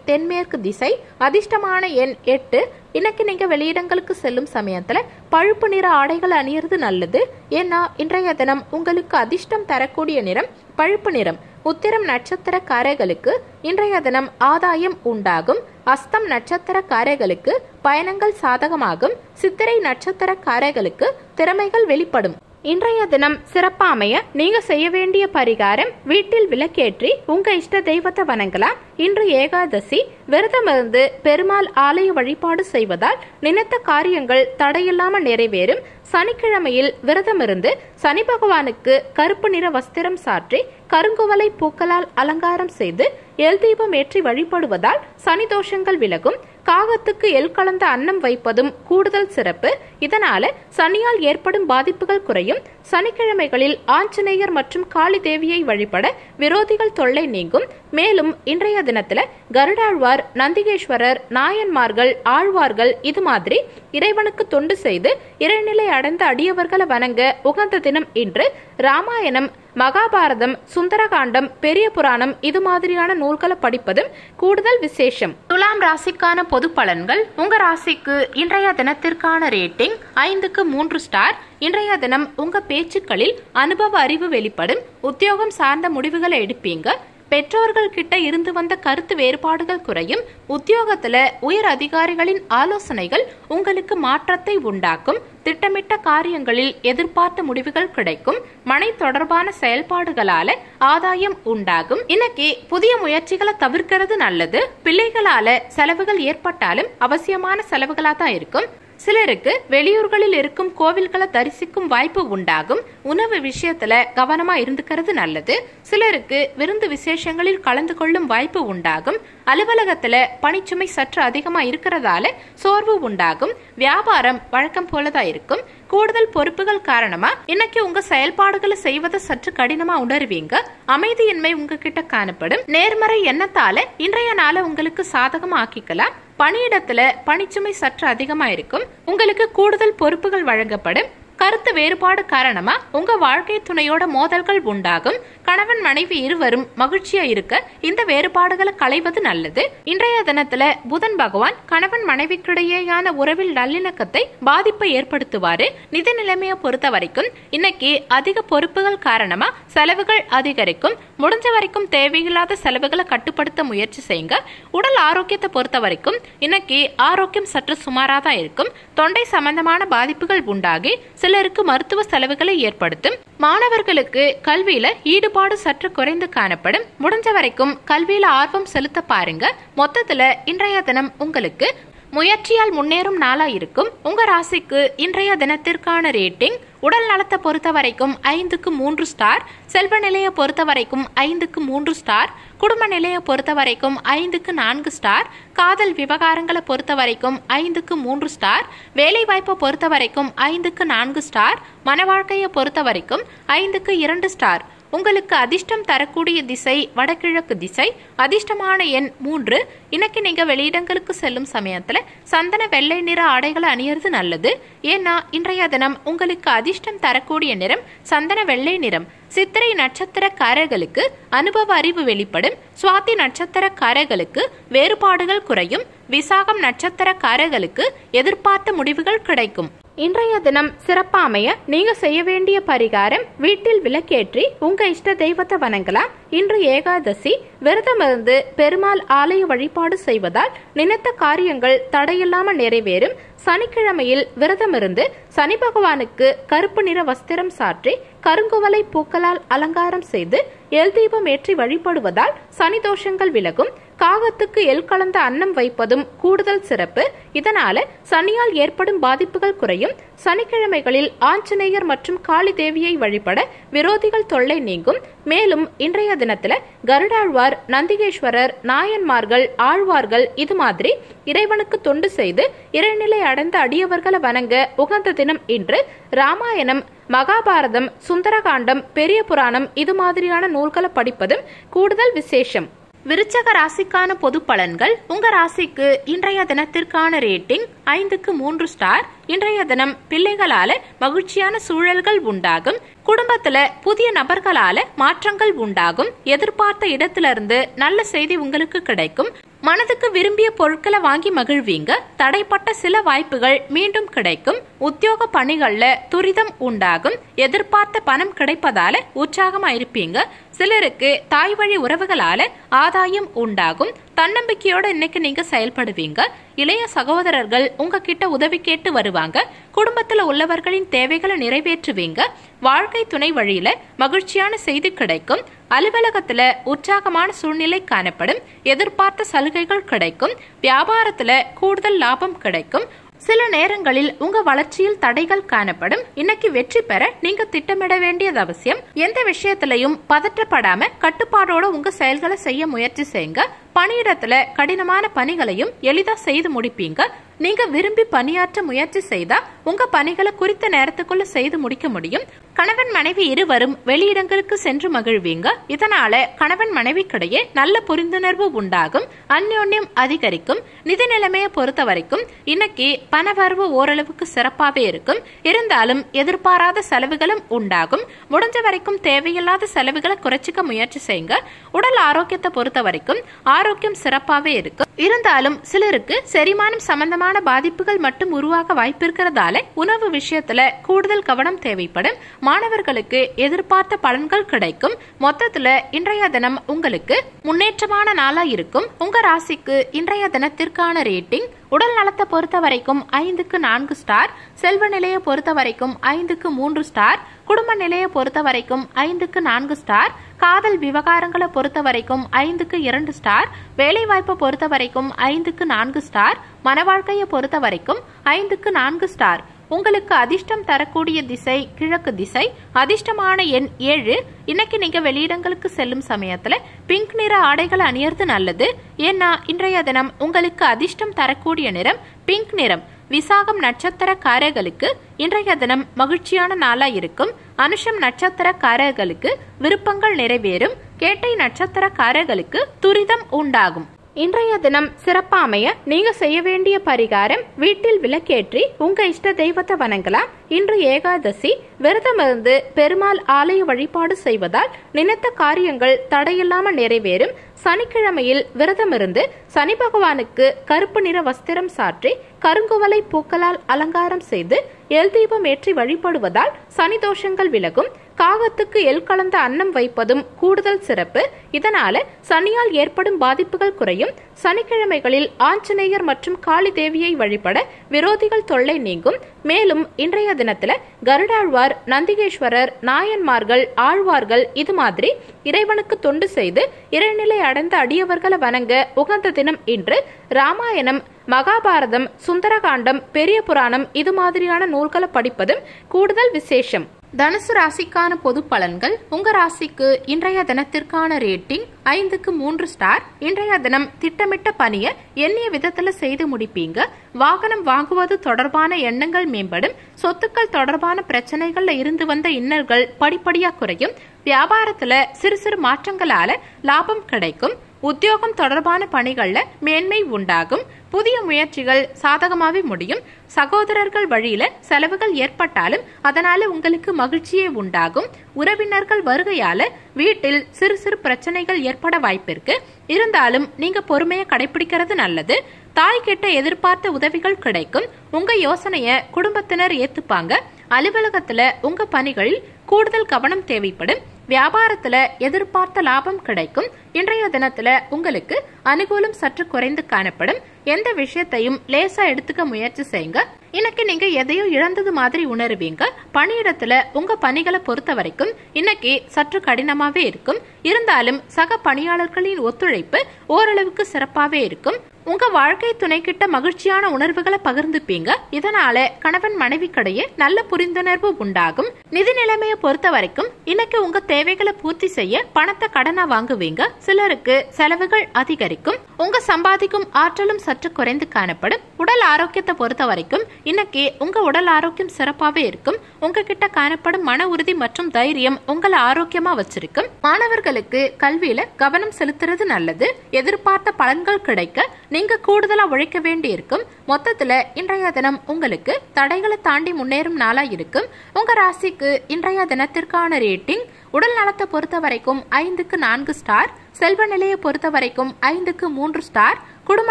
தென்மேற்கு திசை அதிர்ஷ்டமான எண் எட்டு. இன்னைக்கு நீங்க வெளியிடங்களுக்கு செல்லும் சமயத்துல பழுப்பு நிற ஆடைகள் அணியிறது நல்லது. ஏன்னா இன்றைய தினம் உங்களுக்கு அதிர்ஷ்டம் தரக்கூடிய நிறம் பழுப்பு நிறம். உத்திரம் நட்சத்திரக்காரர்களுக்கு இன்றைய தினம் ஆதாயம் உண்டாகும். அஸ்தம் நட்சத்திரக்காரர்களுக்கு பயணங்கள் சாதகமாகும். சித்திரை நட்சத்திரக்காரர்களுக்கு திறமைகள் வெளிப்படும். இன்றைய தினம் சிறப்பாமைய நீங்க செய்ய வேண்டிய பரிகாரம் வீட்டில் விளக்கேற்றி உங்க இஷ்ட தெய்வத்தை வணங்கலாம். இன்று ஏகாதசி விரதம் இருந்து பெருமாள் ஆலய வழிபாடு செய்வதால் நினைத்த காரியங்கள் தடையில்லாம நிறைவேறும். சனிக்கிழமையில் விரதம் இருந்து சனி பகவானுக்கு கருப்பு நிற வஸ்திரம் சாற்றி கருங்குவலை பூக்களால் அலங்காரம் செய்து எல் தீபம் ஏற்றி வழிபடுவதால் சனி தோஷங்கள் விலகும். காகத்துக்கு எல் கலந்த அன்னம் வைப்பதும் கூடுதல் சிறப்பு. இதனால சனியால் ஏற்படும் பாதிப்புகள் குறையும். சனிக்கிழமைகளில் ஆஞ்சநேயர் மற்றும் காளி தேவியை வழிபட விரோதிகள் தொல்லை நீங்கும். மேலும் இன்றைய தினத்துல கருடாழ்வார் நந்திகேஸ்வரர் நாயன்மார்கள் ஆழ்வார்கள் இது மாதிரி இறைவனுக்கு தொண்டு செய்து இறைநிலை அடைந்த அடியவர்களை வணங்க உகந்த தினம் இன்று ராமாயணம் மகாபாரதம் சுந்தரகாண்டம் பெரிய புராணம் இது மாதிரியான நூல்களை படிப்பதும் கூடுதல் விசேஷம். துலாம் ராசிக்கான பொது பலன்கள் உங்க ராசிக்கு இன்றைய தினத்திற்கான ரேட்டிங் ஐந்துக்கு மூன்று ஸ்டார். இன்றைய தினம் உங்க பேச்சுக்களில் அனுபவ அறிவு வெளிப்படும் உத்தியோகம் சார்ந்த முடிவுகளை எடுப்பீங்க. பெற்றோர்கள் கிட்ட இருந்து வந்த கருத்து வேறுபாடுகள் குறையும். உத்தியோகத்துல உயர் அதிகாரிகளின் ஆலோசனைகள் உங்களுக்கு மாற்றத்தை உண்டாக்கும். திட்டமிட்ட காரியங்களில் எதிர்பார்த்த முடிவுகள் கிடைக்கும். மனை தொடர்பான செயல்பாடுகளால ஆதாயம் உண்டாகும். இன்னைக்கு புதிய முயற்சிகளை தவிர்க்கிறது நல்லது. பிள்ளைகளால செலவுகள் ஏற்பட்டாலும் அவசியமான செலவுகளா தான் இருக்கும். சிலருக்கு வெளியூர்களில் இருக்கும் கோவில்களை தரிசிக்கும் வாய்ப்பு உண்டாகும். உணவு விஷயத்துல கவனமா இருந்துக்கிறது நல்லது. சிலருக்கு விருந்து விசேஷங்களில் கலந்து கொள்ளும் வாய்ப்பு உண்டாகும். அலுவலகத்துல பணிச்சுமை சற்று அதிகமா இருக்கிறதால சோர்வு உண்டாகும். வியாபாரம் வழக்கம் போலதான் இருக்கும். கூடுதல் பொறுப்புகள் காரணமா இன்னைக்கு உங்க செயல்பாடுகளை செய்வதை சற்று கடினமா உணர்வீங்க. அமைதியின்மை உங்ககிட்ட காணப்படும். நேர்மறை எண்ணத்தால இன்றைய நாளை உங்களுக்கு சாதகமா ஆக்கிக்கலாம் பணியிடத்துல பணிச்சுமை சற்று அதிகமாக இருக்கும் உங்களுக்கு கூடுதல் பொறுப்புகள் வழங்கப்படும். கருத்து வேறுபாடு காரணமா உங்க வாழ்க்கை துணையோட மோதல்கள் உண்டாகும். கணவன் மனைவி இருவரும் மகிழ்ச்சியா இருக்க இந்த வேறுபாடுகளை களைவது நல்லது. இன்றைய தினத்துல புதன் பகவான் கணவன் மனைவிக்கிடையேயான உறவில் நல்லிணக்கத்தை பாதிப்பை ஏற்படுத்துவாரு. நிதி நிலைமையை பொறுத்த வரைக்கும் இன்னைக்கு அதிக பொறுப்புகள் காரணமா செலவுகள் அதிகரிக்கும். முடிஞ்ச வரைக்கும் தேவையில்லாத செலவுகளை கட்டுப்படுத்த முயற்சி செய்யுங்க. உடல் ஆரோக்கியத்தை பொறுத்த வரைக்கும் இன்னைக்கு ஆரோக்கியம் சற்று சுமாராதான் இருக்கும். தொண்டை சம்பந்தமான பாதிப்புகள் உண்டாகி சில சிலருக்கு மருத்துவ செலவுகளை ஏற்படுத்தும். மாணவர்களுக்கு கல்வியில ஈடுபாடு சற்று குறைந்து காணப்படும். முடிஞ்ச வரைக்கும் கல்வியில ஆர்வம் செலுத்த பாருங்க. மொத்தத்துல இன்றைய தினம் உங்களுக்கு முயற்சியால் முன்னேறும் நாளா இருக்கும் உங்க ராசிக்கு இன்றைய தினத்திற்கான ரேட்டிங் உடல் நலத்தை பொறுத்த வரைக்கும் ஐந்துக்கு மூன்று ஸ்டார் செல்வ நிலையை பொறுத்த வரைக்கும் ஐந்துக்கு மூன்று ஸ்டார் குடும்ப நிலையை பொறுத்த வரைக்கும் ஐந்துக்கு நான்கு ஸ்டார் காதல் விவகாரங்களை பொறுத்த வரைக்கும் ஐந்துக்கு மூன்று ஸ்டார் வேலை வாய்ப்பை பொறுத்த வரைக்கும் ஐந்துக்கு நான்கு ஸ்டார் மன வாழ்க்கையை பொறுத்த வரைக்கும் ஐந்துக்கு இரண்டு ஸ்டார். உங்களுக்கு அதிர்ஷ்டம் தரக்கூடிய திசை வடகிழக்கு திசை அதிர்ஷ்டமான எண் மூன்று. இன்னைக்கு நீங்க வெளியிடங்களுக்கு செல்லும் சமயத்துல சந்தன வெள்ளை நிற ஆடைகளை அணியறது நல்லது. ஏன்னா இன்றைய தினம் உங்களுக்கு அதிர்ஷ்டம் தரக்கூடிய நிறம் சந்தன வெள்ளை நிறம். சித்திரை நட்சத்திரக்காரர்களுக்கு அனுபவ அறிவு வெளிப்படும். சுவாதி நட்சத்திரக்காரர்களுக்கு வேறுபாடுகள் குறையும். விசாகம் நட்சத்திரக்காரர்களுக்கு எதிர்பார்த்த முடிவுகள் கிடைக்கும். இன்றைய தினம் சிறப்பாமைய நீங்க செய்ய வேண்டிய பரிகாரம் வீட்டில் விளக்கேற்றி உங்க இஷ்ட தெய்வத்தை வணங்கலாம் இன்று ஏகாதசி விரதம் இருந்து பெருமாள் ஆலய வழிபாடு செய்வதால் நினைத்த காரியங்கள் தடையில்லாம நிறைவேறும். சனிக்கிழமையில் விரதமிருந்து சனி பகவானுக்கு கருப்பு நிற வஸ்திரம் சாற்றி கருங்குவலை பூக்களால் அலங்காரம் செய்து எல் தீபம் ஏற்றி வழிபடுவதால் சனி தோஷங்கள் விலகும். காகத்துக்கு எல் கலந்த அன்னம் வைப்பதும் கூடுதல் சிறப்பு. இதனால சனியால் ஏற்படும் பாதிப்புகள் குறையும். சனிக்கிழமைகளில் ஆஞ்சநேயர் மற்றும் காளி தேவியை வழிபட விரோதிகள் தொல்லை நீங்கும். மேலும் இன்றைய தினத்துல கருடாழ்வார் நந்திகேஸ்வரர் நாயன்மார்கள் ஆழ்வார்கள் இது மாதிரி இறைவனுக்கு தொண்டு செய்து இறைநிலை அடைந்த அடியவர்களை வணங்க உகந்த தினம் இன்று ராமாயணம் மகாபாரதம் சுந்தரகாண்டம் பெரிய புராணம் இது மாதிரியான நூல்களை படிப்பதும் கூடுதல் விசேஷம். விருச்சக ராசிக்கான பொது பலன்கள் உங்க ராசிக்கு இன்றைய தினத்திற்கான ரேட்டிங் ஐந்துக்கு மூன்று ஸ்டார் இன்றைய தினம் பிள்ளைகளால மகிழ்ச்சியான சூழல்கள் உண்டாகும். குடும்பத்துல புதிய நபர்களால மாற்றங்கள் உண்டாகும். எதிர்பார்த்த இடத்திலிருந்து நல்ல செய்தி உங்களுக்கு கிடைக்கும். மனதுக்கு விரும்பிய பொருட்களை வாங்கி மகிழ்வீங்க. தடைப்பட்ட சில வாய்ப்புகள் மீண்டும் கிடைக்கும். உத்தியோக பணிகள்ல துரிதம் உண்டாகும். எதிர்பார்த்த பணம் கிடைப்பதால உற்சாகமா இருப்பீங்க. சிலருக்கு தாய் வழி உறவுகளால ஆதாயம் உண்டாகும். தன்னம்பிக்கையோட இன்னைக்கு நீங்க செயல்படுவீங்க. இளைய சகோதரர்கள் உங்ககிட்ட உதவி கேட்டு வருவாங்க. குடும்பத்துல உள்ளவர்களின் தேவைகளை நிறைவேற்றுவீங்க. வாழ்க்கை துணை வழியில மகிழ்ச்சியான செய்தி கிடைக்கும். அலுவலகத்துல உற்சாகமான சூழ்நிலை காணப்படும். எதிர்பார்த்த சலுகைகள் கிடைக்கும். வியாபாரத்துல கூடுதல் லாபம் கிடைக்கும். சில நேரங்களில் உங்க வளர்ச்சியில் தடைகள் காணப்படும். இன்னைக்கு வெற்றி பெற நீங்க திட்டமிட வேண்டியது அவசியம். எந்த விஷயத்திலையும் பதற்றப்படாம கட்டுப்பாடோட உங்க செயல்களை செய்ய முயற்சி செய்யுங்க. பணியிடத்துல கடினமான பணிகளையும் எளிதா செய்து முடிப்பீங்க. நீங்க விரும்பி பணியாற்ற முயற்சி செய்தா உங்க பணிகளை குறித்த நேரத்துக்குள்ள செய்து முடிக்க முடியும். கணவன் மனைவி இருவரும் வெளியிடங்களுக்கு சென்று மகிழ்வீங்க. இதனால கணவன் மனைவிக்கிடையே நல்ல புரிந்துணர்வு உண்டாகும். அந்யோன்யம் அதிகரிக்கும். நிதி நிலைமையை பொறுத்த வரைக்கும் இன்னைக்கு பணவரவு ஓரளவுக்கு சிறப்பாவே இருக்கும். இருந்தாலும் எதிர்பாராத செலவுகளும் உண்டாகும். முடிஞ்ச வரைக்கும் தேவையில்லாத செலவுகளை குறைச்சிக்க முயற்சி செய்யுங்க. உடல் ஆரோக்கியத்தை பொறுத்த வரைக்கும் ஆரோக்கியம் சிறப்பாவே இருக்கும் இருந்தாலும் சிலருக்கு செரிமானம் சம்பந்தமா சம்பந்தமான பாதிப்புகள் மட்டும் உருவாக வாய்ப்பு இருக்கிறதால உணவு விஷயத்துல கூடுதல் கவனம் தேவைப்படும். மாணவர்களுக்கு எதிர்பார்த்த பலன்கள் கிடைக்கும். மொத்தத்துல இன்றைய தினம் உங்களுக்கு முன்னேற்றமான நாளா இருக்கும். உங்க ராசிக்கு இன்றைய தினத்திற்கான ரேட்டிங் உடல் நலத்தை பொறுத்த வரைக்கும் ஐந்துக்கு நான்கு ஸ்டார் செல்வ நிலையை பொறுத்த வரைக்கும் ஐந்துக்கு மூன்று ஸ்டார் குடும்ப நிலையை பொறுத்த வரைக்கும் ஐந்துக்கு நான்கு ஸ்டார் காதல் விவகாரங்களை பொறுத்த வரைக்கும் ஐந்துக்கு இரண்டு ஸ்டார் வேலை வாய்ப்பை பொறுத்த வரைக்கும் ஐந்துக்கு நான்கு ஸ்டார் மன வாழ்க்கையை பொறுத்த வரைக்கும் ஐந்துக்கு நான்கு ஸ்டார். உங்களுக்கு அதிர்ஷ்டம் தரக்கூடிய திசை கிழக்கு திசை அதிர்ஷ்டமான எண் ஏழு. இன்னைக்கு நீங்க வெளியிடங்களுக்கு செல்லும் சமயத்துல பிங்க் நிற ஆடைகளை அணியறது நல்லது. ஏன்னா இன்றைய தினம் உங்களுக்கு அதிர்ஷ்டம் தரக்கூடிய நிறம் பிங்க் நிறம். விசாகம் நட்சத்திரக்காரர்களுக்கு இன்றைய தினம் மகிழ்ச்சியான நாளா இருக்கும். அனுஷம் நட்சத்திரக்காரர்களுக்கு விருப்பங்கள் நிறைவேறும். கேட்டை நட்சத்திரக்காரர்களுக்கு துரிதம் உண்டாகும். இன்றைய தினம் சிறப்பாமைய நீங்க செய்ய வேண்டிய பரிகாரம் வீட்டில் விளக்கேற்றி உங்க இஷ்ட தெய்வத்தை வணங்கலாம். இன்று ஏகாதசி விரதமிருந்து பெருமாள் ஆலய வழிபாடு செய்வதால் நினைத்த காரியங்கள் தடையில்லாமல் நிறைவேறும். சனிக்கிழமையில் விரதமிருந்து சனி பகவானுக்கு கருப்பு நிற வஸ்திரம் சாற்றி கருங்குவலை பூக்களால் அலங்காரம் செய்து எல் தீபம் ஏற்றி வழிபடுவதால் சனி தோஷங்கள் விலகும். காகத்துக்கு எல் கலந்த அன்னம் வைப்பதும் கூடுதல் சிறப்பு. இதனால சனியால் ஏற்படும் பாதிப்புகள் குறையும். சனிக்கிழமைகளில் ஆஞ்சநேயர் மற்றும் காளி தேவியை வழிபட விரோதிகள் தொல்லை நீங்கும். மேலும் இன்றைய தினத்துல கருடாழ்வார் நந்திகேஸ்வரர் நாயன்மார்கள் ஆழ்வார்கள் இது மாதிரி இறைவனுக்கு தொண்டு செய்து இறைநிலை அடைந்த அடியவர்களை வணங்க உகந்த தினம் இன்று ராமாயணம் மகாபாரதம் சுந்தரகாண்டம் பெரிய புராணம் இது மாதிரியான நூல்களை படிப்பதும் கூடுதல் விசேஷம். தனுசு ராசிக்கான பொது பலன்கள். உங்க ராசிக்கு இன்றைய தினத்திற்கான ரேட்டிங் ஐந்துக்கு மூன்று ஸ்டார். இன்றைய தினம் திட்டமிட்ட பணியை எண்ணிய விதத்துல செய்து முடிப்பீங்க. வாகனம் வாங்குவது தொடர்பான எண்ணங்கள் மேம்படும். சொத்துக்கள் தொடர்பான பிரச்சனைகள்ல இருந்து வந்த இன்னல்கள் படிப்படியா குறையும். வியாபாரத்துல சிறு சிறு மாற்றங்களால லாபம் கிடைக்கும். உத்தியோகம் தொடர்பான பணிகளில் மேன்மை உண்டாகும். புதிய முயற்சிகள் சாதகமாகவே முடியும். சகோதரர்கள் வழியில செலவுகள் ஏற்பட்டாலும் அதனால உங்களுக்கு மகிழ்ச்சியே உண்டாகும். உறவினர்கள் வருகையால வீட்டில் சிறு சிறு பிரச்சனைகள் ஏற்பட வாய்ப்பிருக்கு. இருந்தாலும் நீங்க பொறுமையை கடைபிடிக்கிறது நல்லது. தாய் கிட்ட எதிர்பார்த்த உதவிகள் கிடைக்கும். உங்க யோசனைய குடும்பத்தினர் ஏத்துப்பாங்க. அலுவலகத்துல உங்க பணிகளில் கூடுதல் கவனம் தேவைப்படும். வியாபாரத்துல எதிர்பார்த்த லாபம் கிடைக்கும். இன்றைய தினத்துல உங்களுக்கு அனுகூலம் சற்று குறைந்து காணப்படும் எந்த விஷயத்தையும் லேசா எடுத்துக்க முயற்சி செய்யுங்க. இன்னைக்கு நீங்க எதையோ இழந்தது மாதிரி உணருவீங்க. பணியிடத்துல உங்க பணிகளை பொறுத்த வரைக்கும் இன்னைக்கு சற்று கடினமாவே இருக்கும். இருந்தாலும் சக பணியாளர்களின் ஒத்துழைப்பு ஓரளவுக்கு சிறப்பாவே இருக்கும். உங்க வாழ்க்கை துணை கிட்ட மகிழ்ச்சியான உணர்வுகளை பகிர்ந்துப்பீங்க. இதனால கணவன் மனைவிக்கிடையே நல்ல புரிந்துணர்வு உண்டாகும். நிதி நிலைமையை பொறுத்த வரைக்கும் இன்னைக்கு உங்க தேவைகளை பூர்த்தி செய்ய பணத்தை கடனா வாங்குவீங்க. சிலருக்கு செலவுகள் அதிகரிக்கும் உங்க சம்பாதிக்கும் ஆற்றலும் சற்று குறைந்து காணப்படும். உடல் ஆரோக்கியத்தை பொறுத்த வரைக்கும் இன்னைக்கு உங்க உடல் ஆரோக்கியம் சிறப்பாவே இருக்கும். உங்ககிட்ட காணப்படும் மன உறுதி மற்றும் தைரியம் உங்களை ஆரோக்கியமா வச்சிருக்கும். மாணவர்களுக்கு கல்வியில கவனம் செலுத்துறது நல்லது. எதிர்பார்த்த பலன்கள் கிடைக்க நீங்க கூடுதலா உழைக்க வேண்டி இருக்கும் மொத்தத்துல இன்றைய தினம் உங்களுக்கு தடைகளை தாண்டி முன்னேறும் நாளா இருக்கும். உங்க ராசிக்கு இன்றைய தினத்திற்கான ரேட்டிங் உடல் நலத்தை பொறுத்த வரைக்கும் ஐந்துக்கு நான்கு ஸ்டார் செல்வ நிலையை பொறுத்த வரைக்கும் ஐந்துக்கு மூன்று ஸ்டார் குடும்ப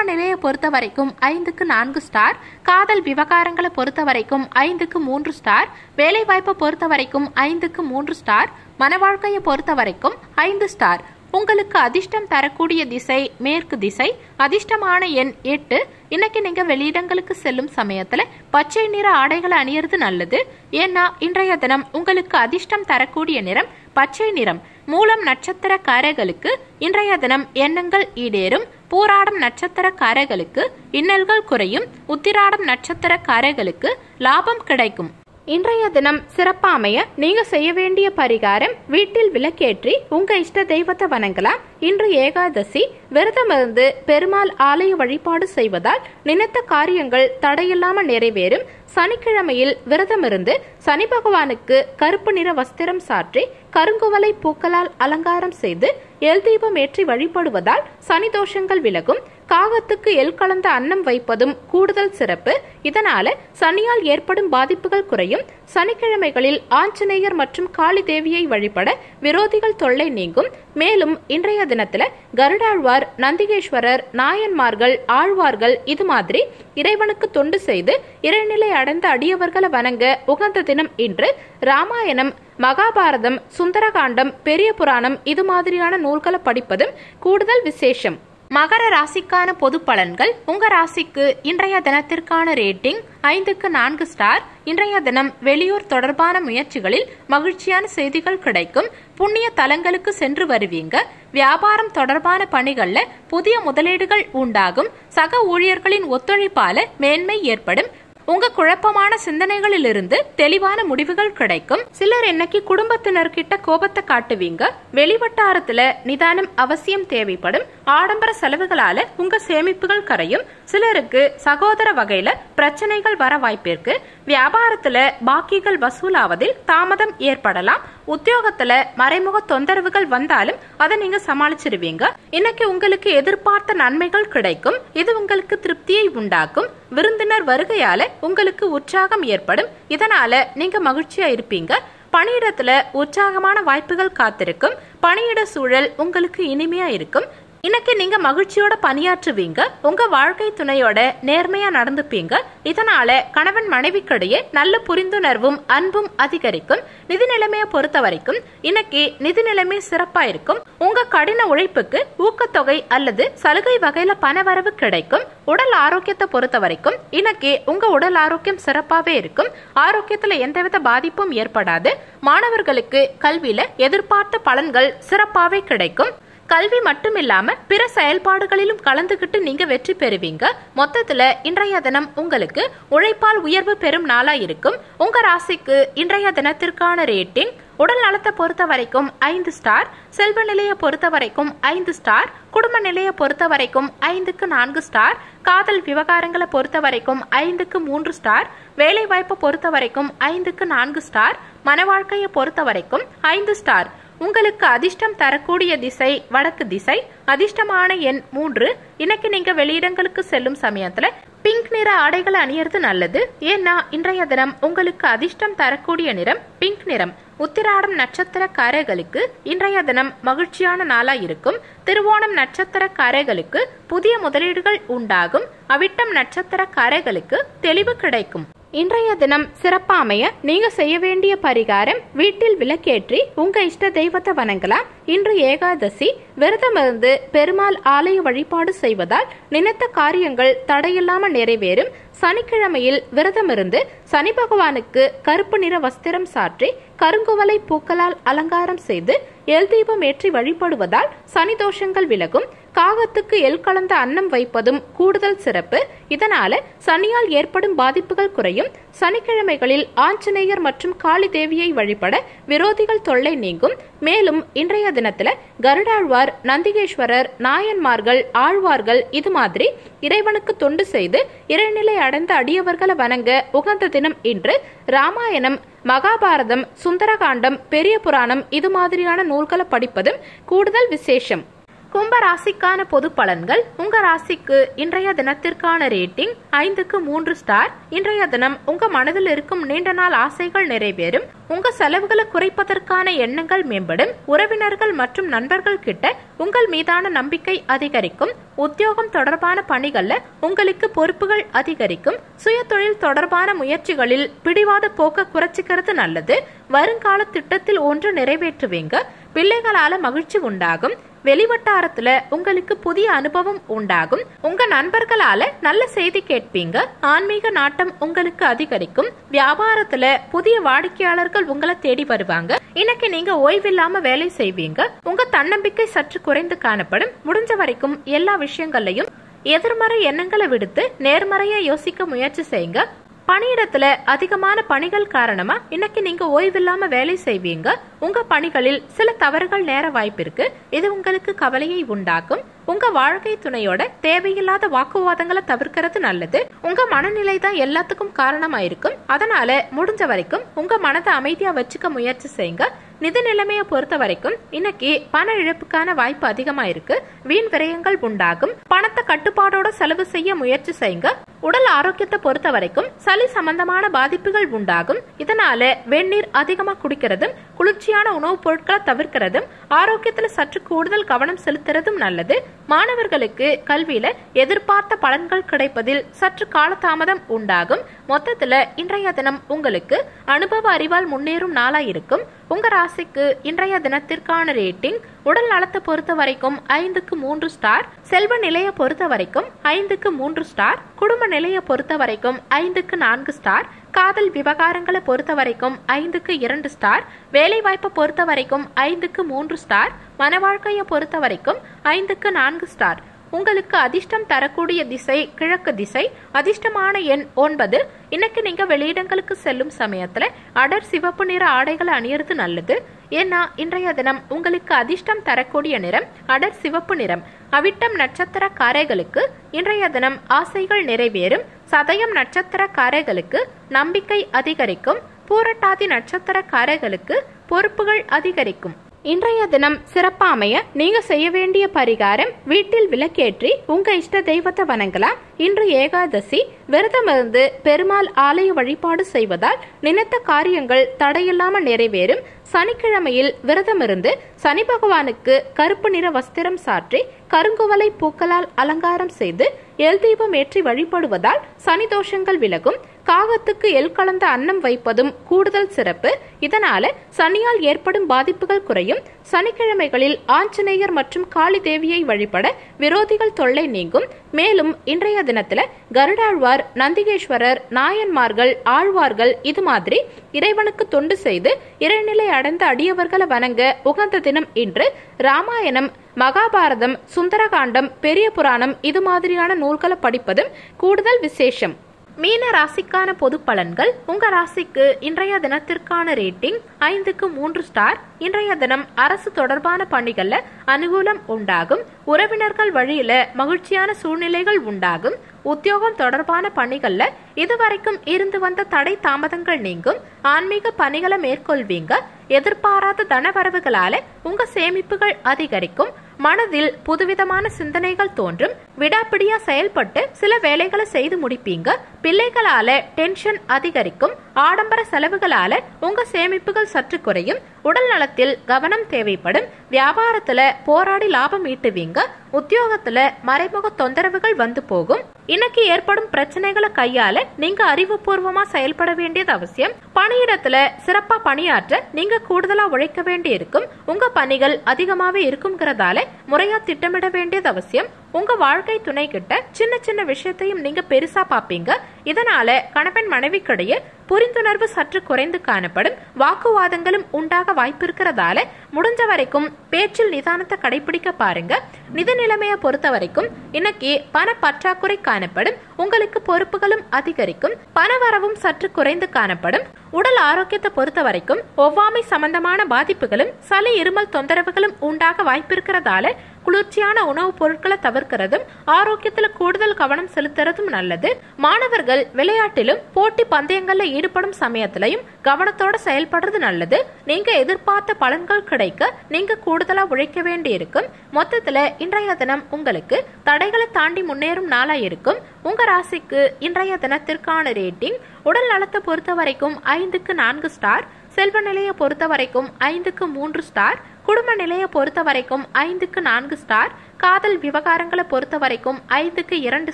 நிலையை பொறுத்த வரைக்கும் ஐந்துக்கு நான்கு ஸ்டார் காதல் விவகாரங்களை பொறுத்த வரைக்கும் ஐந்துக்கு மூன்று ஸ்டார் வேலைவாய்ப்பை பொறுத்த வரைக்கும் ஐந்துக்கு மூன்று ஸ்டார் மன வாழ்க்கையை பொறுத்த வரைக்கும் ஐந்து ஸ்டார் உங்களுக்கு அதிர்ஷ்டம் தரக்கூடிய திசை மேற்கு திசை அதிர்ஷ்டமான எண் எட்டு. இன்னைக்கு நீங்க வெளியிடங்களுக்கு செல்லும் சமயத்துல பச்சை நிற ஆடைகளை அணியறது நல்லது. ஏன்னா இன்றைய தினம் உங்களுக்கு அதிர்ஷ்டம் தரக்கூடிய நிறம் பச்சை நிறம். மூலம் நட்சத்திரக்காரர்களுக்கு இன்றைய தினம் எண்ணங்கள் ஈடேறும். பூராடம் நட்சத்திரக்காரர்களுக்கு இன்னல்கள் குறையும். உத்திராடம் நட்சத்திரக்காரர்களுக்கு லாபம் கிடைக்கும். இன்றைய தினம் சிறப்பாமைய நீங்க செய்ய வேண்டிய பரிகாரம் வீட்டில் விளக்கேற்றி உங்க இஷ்ட தெய்வத்தை வணங்கலாம். இன்று ஏகாதசி விரதமிருந்து பெருமாள் ஆலய வழிபாடு செய்வதால் நினைத்த காரியங்கள் தடையில்லாம நிறைவேறும். சனிக்கிழமையில் விரதமிருந்து சனி பகவானுக்கு கருப்பு நிற வஸ்திரம் சாற்றி கருங்குவலை பூக்களால் அலங்காரம் செய்து எல் தீபம் ஏற்றி வழிபடுவதால் சனி தோஷங்கள் விலகும். காகத்துக்கு எல் கலந்த அன்னம் வைப்பதும் கூடுதல் சிறப்பு. இதனால சனியால் ஏற்படும் பாதிப்புகள் குறையும். சனிக்கிழமைகளில் ஆஞ்சநேயர் மற்றும் காளி தேவியை வழிபட விரோதிகள் தொல்லை நீங்கும். மேலும் இன்றைய தினத்துல கருடாழ்வார் நந்திகேஸ்வரர் நாயன்மார்கள் ஆழ்வார்கள் இது மாதிரி இறைவனுக்கு தொண்டு செய்து இறைநிலை அடைந்த அடியவர்களை வணங்க உகந்த தினம் இன்று ராமாயணம் மகாபாரதம் சுந்தரகாண்டம் பெரிய புராணம் இது மாதிரியான நூல்களை படிப்பதும் கூடுதல் விசேஷம். மகர ராசிக்கான பொது பலன்கள் உங்க ராசிக்கு இன்றைய தினத்திற்கான ரேட்டிங் ஐந்துக்கு நான்கு ஸ்டார். இன்றைய தினம் வெளியூர் தொடர்பான முயற்சிகளில் மகிழ்ச்சியான செய்திகள் கிடைக்கும். புண்ணிய தலங்களுக்கு சென்று வருவீங்க. வியாபாரம் தொடர்பான பணிகள்ல புதிய முதலீடுகள் உண்டாகும். சக ஊழியர்களின் ஒத்துழைப்பால மேன்மை ஏற்படும். உங்க குழப்பமான சிந்தனைகளிலிருந்து தெளிவான முடிவுகள் கிடைக்கும். சிலர் என்னைக்கு குடும்பத்தினர்கிட்ட கோபத்தை காட்டுவீங்க? வெளிவட்டாரத்துல நிதானம் அவசியம் தேவைப்படும். ஆடம்பர செலவுகளால உங்க சேமிப்புகள் கரையும். சிலருக்கு சகோதர வகையில பிரச்சனைகள் வர வாய்ப்பிற்கு வியாபாரத்துல பாக்கிகள் வசூலாவதில் தாமதம் ஏற்படலாம். உத்தியோகத்துல மறைமுக தொந்தரவுகள் வந்தாலும் அதை நீங்க சமாளிச்சிருவீங்க. இன்னைக்கு உங்களுக்கு எதிர்பார்த்த நன்மைகள் கிடைக்கும். இது உங்களுக்கு திருப்தியை உண்டாக்கும். விருந்தினர் வருகையால உங்களுக்கு உற்சாகம் ஏற்படும். இதனால நீங்க மகிழ்ச்சியா இருப்பீங்க. பணியிடத்துல உற்சாகமான வாய்ப்புகள் காத்திருக்கும். பணியிட சூழல் உங்களுக்கு இனிமையா இருக்கும். இன்னைக்கு நீங்க மகிழ்ச்சியோட பணியாற்றுவீங்க. உங்க வாழ்க்கை துணையோட நேர்மையா நடந்துப்பீங்க. இதனால கணவன் மனைவிக்கிடையே நல்ல புரிந்துணர்வும் அன்பும் அதிகரிக்கும். நிதி நிலைமையை பொறுத்த வரைக்கும் இன்னைக்கு நிதி நிலைமை சிறப்பா இருக்கும். உங்க கடின உழைப்புக்கு ஊக்கத்தொகை அல்லது சலுகை வகையில பணவரவு கிடைக்கும். உடல் ஆரோக்கியத்தை பொறுத்த வரைக்கும் இன்னைக்கு உங்க உடல் ஆரோக்கியம் சிறப்பாவே இருக்கும். ஆரோக்கியத்துல எந்தவித பாதிப்பும் ஏற்படாது. மாணவர்களுக்கு கல்வியில எதிர்பார்த்த பலன்கள் சிறப்பாவே கிடைக்கும். கல்வி மட்டும் இல்லாம பிற செயல்பாடுகளிலும் கலந்துகிட்டு நீங்க வெற்றி பெறுவீங்க. மொத்தத்துல இன்றைய தினம் உங்களுக்கு உழைப்பால் உயர்வு பெறும் நாளா இருக்கும். உங்க ராசிக்கு இன்றைய தினத்திற்கான ரேட்டிங் உடல் நலத்தை பொறுத்த வரைக்கும் ஐந்து ஸ்டார் செல்வ நிலையை பொறுத்த வரைக்கும் ஐந்து ஸ்டார் குடும்ப நிலையை பொறுத்த வரைக்கும் ஐந்துக்கு நான்கு ஸ்டார் காதல் விவகாரங்களை பொறுத்த வரைக்கும் ஐந்துக்கு மூன்று ஸ்டார் வேலை வாய்ப்பை பொறுத்த வரைக்கும் ஐந்துக்கு நான்கு ஸ்டார் மன வாழ்க்கையை பொறுத்த வரைக்கும் ஐந்து ஸ்டார். உங்களுக்கு அதிர்ஷ்டம் தரக்கூடிய திசை வடக்கு திசை அதிர்ஷ்டமான எண் மூன்று. இன்னைக்கு நீங்க வெளியிடங்களுக்கு செல்லும் சமயத்துல பிங்க் நிற ஆடைகளை அணியறது நல்லது. ஏன்னா இன்றைய தினம் உங்களுக்கு அதிர்ஷ்டம் தரக்கூடிய நிறம் பிங்க் நிறம். உத்திராடம் நட்சத்திரக்காரர்களுக்கு இன்றைய தினம் மகிழ்ச்சியான நாளா இருக்கும். திருவோணம் நட்சத்திரக்காரர்களுக்கு புதிய முதலீடுகள் உண்டாகும். அவிட்டம் நட்சத்திரக்காரர்களுக்கு தெளிவு கிடைக்கும். இன்றைய தினம் சிறப்பாமைய நீங்க செய்ய வேண்டிய பரிகாரம் வீட்டில் விளக்கேற்றி உங்க இஷ்ட தெய்வத்தை வணங்கலாம். இன்று ஏகாதசி விரதம் இருந்து பெருமாள் ஆலய வழிபாடு செய்வதால் நினைத்த காரியங்கள் தடையில்லாம நிறைவேறும். சனிக்கிழமையில் விரதம் இருந்து சனி பகவானுக்கு கருப்பு நிற வஸ்திரம் சாற்றி கருங்குவலை பூக்களால் அலங்காரம் செய்து எல் தீபம் ஏற்றி வழிபடுவதால் சனி தோஷங்கள் விலகும். காகத்துக்கு எல் கலந்த அன்னம் வைப்பதும் கூடுதல் சிறப்பு. இதனால சனியால் ஏற்படும் பாதிப்புகள் குறையும். சனிக்கிழமைகளில் ஆஞ்சநேயர் மற்றும் காளி தேவியை வழிபட விரோதிகள் தொல்லை நீங்கும். மேலும் இன்றைய தினத்துல கருடாழ்வார் நந்திகேஸ்வரர் நாயன்மார்கள் ஆழ்வார்கள் இது மாதிரி இறைவனுக்கு தொண்டு செய்து இறைநிலை அடைந்த அடியவர்களை வணங்க உகந்த தினம் இன்று ராமாயணம் மகாபாரதம் சுந்தரகாண்டம் பெரிய புராணம் இது மாதிரியான நூல்களை படிப்பதும் கூடுதல் விசேஷம். கும்ப ராசிக்கான பொது பலன்கள் உங்க ராசிக்கு இன்றைய தினத்திற்கான ரேட்டிங் ஐந்துக்கு மூன்று ஸ்டார். இன்றைய தினம் உங்க மனதில் இருக்கும் நீண்ட நாள் ஆசைகள் நிறைவேறும். உங்க செலவுகளை குறைப்பதற்கான எண்ணங்கள் மேம்படும். உறவினர்கள் மற்றும் நண்பர்கள் கிட்ட உங்கள் மீதான நம்பிக்கை அதிகரிக்கும். உத்தியோகம் தொடர்பான பணிகள்ல உங்களுக்கு பொறுப்புகள் அதிகரிக்கும். சுய தொழில் தொடர்பான முயற்சிகளில் பிடிவாத போக்க குறைச்சிக்கிறது நல்லது. வருங்கால திட்டத்தில் ஒன்று நிறைவேற்றுவீங்க. பிள்ளைகளால மகிழ்ச்சி உண்டாகும். வெளிவட்டாரத்துல உங்களுக்கு புதிய அனுபவம் உண்டாகும். உங்க நண்பர்களால நல்ல செய்தி கேட்பீங்க. ஆன்மீக நாட்டம் உங்களுக்கு அதிகரிக்கும். வியாபாரத்துல புதிய வாடிக்கையாளர்கள் உங்களை தேடி வருவாங்க. இன்னைக்கு நீங்க ஓய்வில்லாம வேலை செய்வீங்க. உங்க தன்னம்பிக்கை சற்று குறைந்து காணப்படும். முடிஞ்ச வரைக்கும் எல்லா விஷயங்கள்லயும் எதிர்மறை எண்ணங்களை விடுத்து நேர்மறையா யோசிக்க முயற்சி செய்யுங்க. பணியிடத்துல அதிகமான பணிகள் காரணமா இன்னைக்கு நீங்க ஓய்வில்லாம வேலை செய்வீங்க. உங்க பணிகளில் சில தவறுகள் நேர வாய்ப்பிருக்கு. இது உங்களுக்கு கவலையை உண்டாக்கும். உங்க வாழ்க்கை துணையோட தேவையில்லாத வாக்குவாதங்களை தவிர்க்கிறது நல்லது. உங்க மனநிலை தான் எல்லாத்துக்கும் காரணமா இருக்கும் அதனால முடிஞ்ச வரைக்கும் உங்க மனதை அமைதியா வச்சுக்க முயற்சி செய்யுங்க. நிதி நிலைமையை பொறுத்த வரைக்கும் இன்னைக்கு பண இழப்புக்கான வாய்ப்பு அதிகமா இருக்கு. வீண் விரயங்கள் உண்டாகும். பணத்தை கட்டுப்பாடோட செலவு செய்ய முயற்சி செய்யுங்க. உடல் ஆரோக்கியத்தை பொறுத்த வரைக்கும் சளி சம்பந்தமான பாதிப்புகள் உண்டாகும். இதனால வெந்நீர் அதிகமா குடிக்கிறதும் குளிர்ச்சியான உணவுப் பொருட்களை தவிர்க்கிறதும் ஆரோக்கியத்துல சற்று கூடுதல் கவனம் செலுத்துறதும் நல்லது. மாணவர்களுக்கு கல்வியில எதிர்பார்த்த பலன்கள் கிடைப்பதில் சற்று காலதாமதம் உண்டாகும். மொத்தத்துல இன்றைய தினம் உங்களுக்கு அனுபவ அறிவால் முன்னேறும் நாளா இருக்கும். உங்க ராசிக்கு இன்றைய தினத்திற்கான ரேட்டிங் உடல் நலத்தை பொறுத்த வரைக்கும் ஐந்துக்கு மூன்று ஸ்டார் செல்வ நிலையை பொறுத்த வரைக்கும் ஐந்துக்கு மூன்று ஸ்டார் குடும்ப நிலையை பொறுத்த வரைக்கும் ஐந்துக்கு நான்கு ஸ்டார் காதல் விவகாரங்களை பொறுத்த வரைக்கும் ஐந்துக்கு இரண்டு ஸ்டார் வேலை வாய்ப்பை பொறுத்த வரைக்கும் ஐந்துக்கு மூன்று ஸ்டார் மன வாழ்க்கையை பொறுத்த வரைக்கும் ஐந்துக்கு நான்கு ஸ்டார். உங்களுக்கு அதிர்ஷ்டம் தரக்கூடிய திசை கிழக்கு திசை அதிர்ஷ்டமான எண் ஒன்பது. இன்னைக்கு நீங்க வெளியிடங்களுக்கு செல்லும் சமயத்துல அடர் சிவப்பு நிற ஆடைகளை அணியறது நல்லது. ஏன்னா இன்றைய தினம் உங்களுக்கு அதிர்ஷ்டம் தரக்கூடிய நிறம் அடர் சிவப்பு நிறம். அவிட்டம் நட்சத்திரக்காரர்களுக்கு இன்றைய தினம் ஆசைகள் நிறைவேறும். சதயம் நட்சத்திர காரைகளுக்கு நம்பிக்கை அதிகரிக்கும். பூரட்டாதி நட்சத்திரக்காரர்களுக்கு பொறுப்புகள் அதிகரிக்கும். இன்றைய தினம் சிறப்பாமைய நீங்க செய்ய வேண்டிய பரிகாரம் வீட்டில் விளக்கேற்றி உங்க இஷ்ட தெய்வத்தை வணங்கலாம் இன்று ஏகாதசி விரதம் இருந்து பெருமாள் ஆலய வழிபாடு செய்வதால் நினைத்த காரியங்கள் தடையில்லாம நிறைவேறும். சனிக்கிழமையில் விரதம் இருந்து சனி பகவானுக்கு கருப்பு நிற வஸ்திரம் சாற்றி கருங்குவலை பூக்களால் அலங்காரம் செய்து எல் தீபம் ஏற்றி வழிபடுவதால் சனி தோஷங்கள் விலகும். காகத்துக்கு எல் கலந்த அன்னம் வைப்பதும் கூடுதல் சிறப்பு. இதனால சனியால் ஏற்படும் பாதிப்புகள் குறையும். சனிக்கிழமைகளில் ஆஞ்சநேயர் மற்றும் காளி தேவியை வழிபட விரோதிகள் தொல்லை நீங்கும். மேலும் இன்றைய தினத்துல கருடாழ்வார் நந்திகேஸ்வரர் நாயன்மார்கள் ஆழ்வார்கள் இது மாதிரி இறைவனுக்கு தொண்டு செய்து இறைநிலை அடைந்த அடியவர்களை வணங்க உகந்த தினம் இன்று ராமாயணம் மகாபாரதம் சுந்தரகாண்டம் பெரிய புராணம் இது மாதிரியான நூல்களை படிப்பதும் கூடுதல் விசேஷம். மீன ராசிக்கான பொது பலன்கள். உங்க ராசிக்கு இன்றைய தினத்திற்கான ரேட்டிங் ஐந்துக்கு மூன்று ஸ்டார். இன்றைய தினம் அரசு தொடர்பான பணிகள்ல அனுகூலம் உண்டாகும். உறவினர்கள் வழியில மகிழ்ச்சியான சூழ்நிலைகள் உண்டாகும். உத்தியோகம் தொடர்பான பணிகள்ல இதுவரைக்கும் இருந்து வந்த தடை தாமதங்கள் நீங்கும். ஆன்மீக பணிகளை மேற்கொள்வீங்க. எதிர்பாராத தனவரவுகளால உங்க சேமிப்புகள் அதிகரிக்கும். மனதில் புதுவிதமான சிந்தனைகள் தோன்றும். விடாப்பிடியா செயல்பட்டு சில வேலைகளை செய்து முடிப்பீங்க. பிள்ளைகளால டென்ஷன் அதிகரிக்கும். ஆடம்பர செலவுகளால உங்க சேமிப்புகள் சற்று குறையும். உடல் நலத்தில் கவனம் தேவைப்படும். வியாபாரத்துல போராடி லாபம் ஈட்டுவீங்க. உத்தியோகத்துல மறைமுக தொந்தரவுகள் வந்து போகும். இன்னைக்கு ஏற்படும் பிரச்சனைகளை கையால நீங்க அறிவுபூர்வமா செயல்பட வேண்டியது அவசியம். பணியிடத்துல சிறப்பா பணியாற்ற நீங்க கூடுதலா உழைக்க வேண்டி இருக்கும் உங்க பணிகள் அதிகமாவே இருக்குங்கிறதால முறையா திட்டமிட வேண்டியது அவசியம். உங்க வாழ்க்கை துணை கிட்ட சின்ன சின்ன விஷயத்தையும் நீங்க பெருசா பாப்பீங்க. இதனால கணவன் மனைவிக்கிடையே புரிந்துணர்வு சற்று குறைந்து காணப்படும் வாக்குவாதங்களும் உண்டாக வாய்ப்பு இருக்கிறதால முடிஞ்ச வரைக்கும் பேச்சில் நிதானத்தை கடைபிடிக்க பாருங்க. நிதி நிலைமையை பொறுத்த வரைக்கும் இன்னைக்கு பண பற்றாக்குறை காணப்படும் உங்களுக்கு பொறுப்புகளும் அதிகரிக்கும் பணவரவும் சற்று குறைந்து காணப்படும். உடல் ஆரோக்கியத்தை பொறுத்த வரைக்கும் ஒவ்வாமை சம்பந்தமான பாதிப்புகளும் சளி இருமல் தொந்தரவுகளும் உண்டாக வாய்ப்பு இருக்கிறதால குளிர்ச்சியான உணவுப் பொருட்களை தவிர்க்கிறதும் ஆரோக்கியத்துல கூடுதல் கவனம் செலுத்துறதும் நல்லது. மாணவர்கள் விளையாட்டிலும் போட்டி பந்தயங்கள்ல ஈடுபடும் சமயத்திலையும் கவனத்தோட செயல்படுறது நல்லது. நீங்க எதிர்பார்த்த பலன்கள் கிடைக்க நீங்க கூடுதலா உழைக்க வேண்டி இருக்கும் மொத்தத்துல இன்றைய தினம் உங்களுக்கு தடைகளை தாண்டி முன்னேறும் நாளா இருக்கும். உங்க ராசிக்கு இன்றைய தினத்திற்கான ரேட்டிங் உடல் நலத்தை பொறுத்த வரைக்கும் ஐந்துக்கு நான்கு ஸ்டார் செல்வ நிலையை பொறுத்த வரைக்கும் ஐந்துக்கு மூன்று ஸ்டார் குடும்ப நிலையை பொறுத்த வரைக்கும் ஐந்துக்கு நான்கு ஸ்டார் காதல் விவகாரங்களை பொறுத்த வரைக்கும் ஐந்துக்கு இரண்டு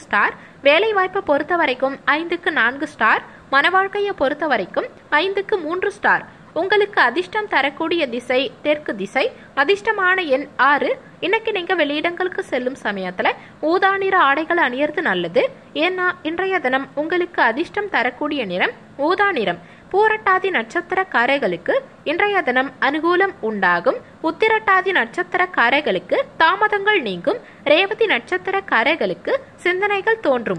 ஸ்டார் வேலை வாய்ப்பை பொறுத்த வரைக்கும் ஐந்துக்கு நான்கு ஸ்டார் மனவாழ்க்கையை பொறுத்த வரைக்கும் ஐந்துக்கு மூன்று ஸ்டார் உங்களுக்கு அதிர்ஷ்டம் தரக்கூடிய திசை தெற்கு திசை அதிர்ஷ்டமான எண் ஆறு. இன்னைக்கு நீங்க வெளியிடங்களுக்கு செல்லும் சமயத்துல ஊதா நிற ஆடைகள் அணியறது நல்லது. ஏன்னா இன்றைய தினம் உங்களுக்கு அதிர்ஷ்டம் தரக்கூடிய நிறம் ஊதா நிறம். பூரட்டாதி நட்சத்திரக்காரர்களுக்கு இன்றைய தினம் அனுகூலம் உண்டாகும். உத்திரட்டாதி நட்சத்திரக்காரர்களுக்கு தாமதங்கள் நீங்கும். ரேவதி நட்சத்திரக்காரர்களுக்கு சிந்தனைகள் தோன்றும்.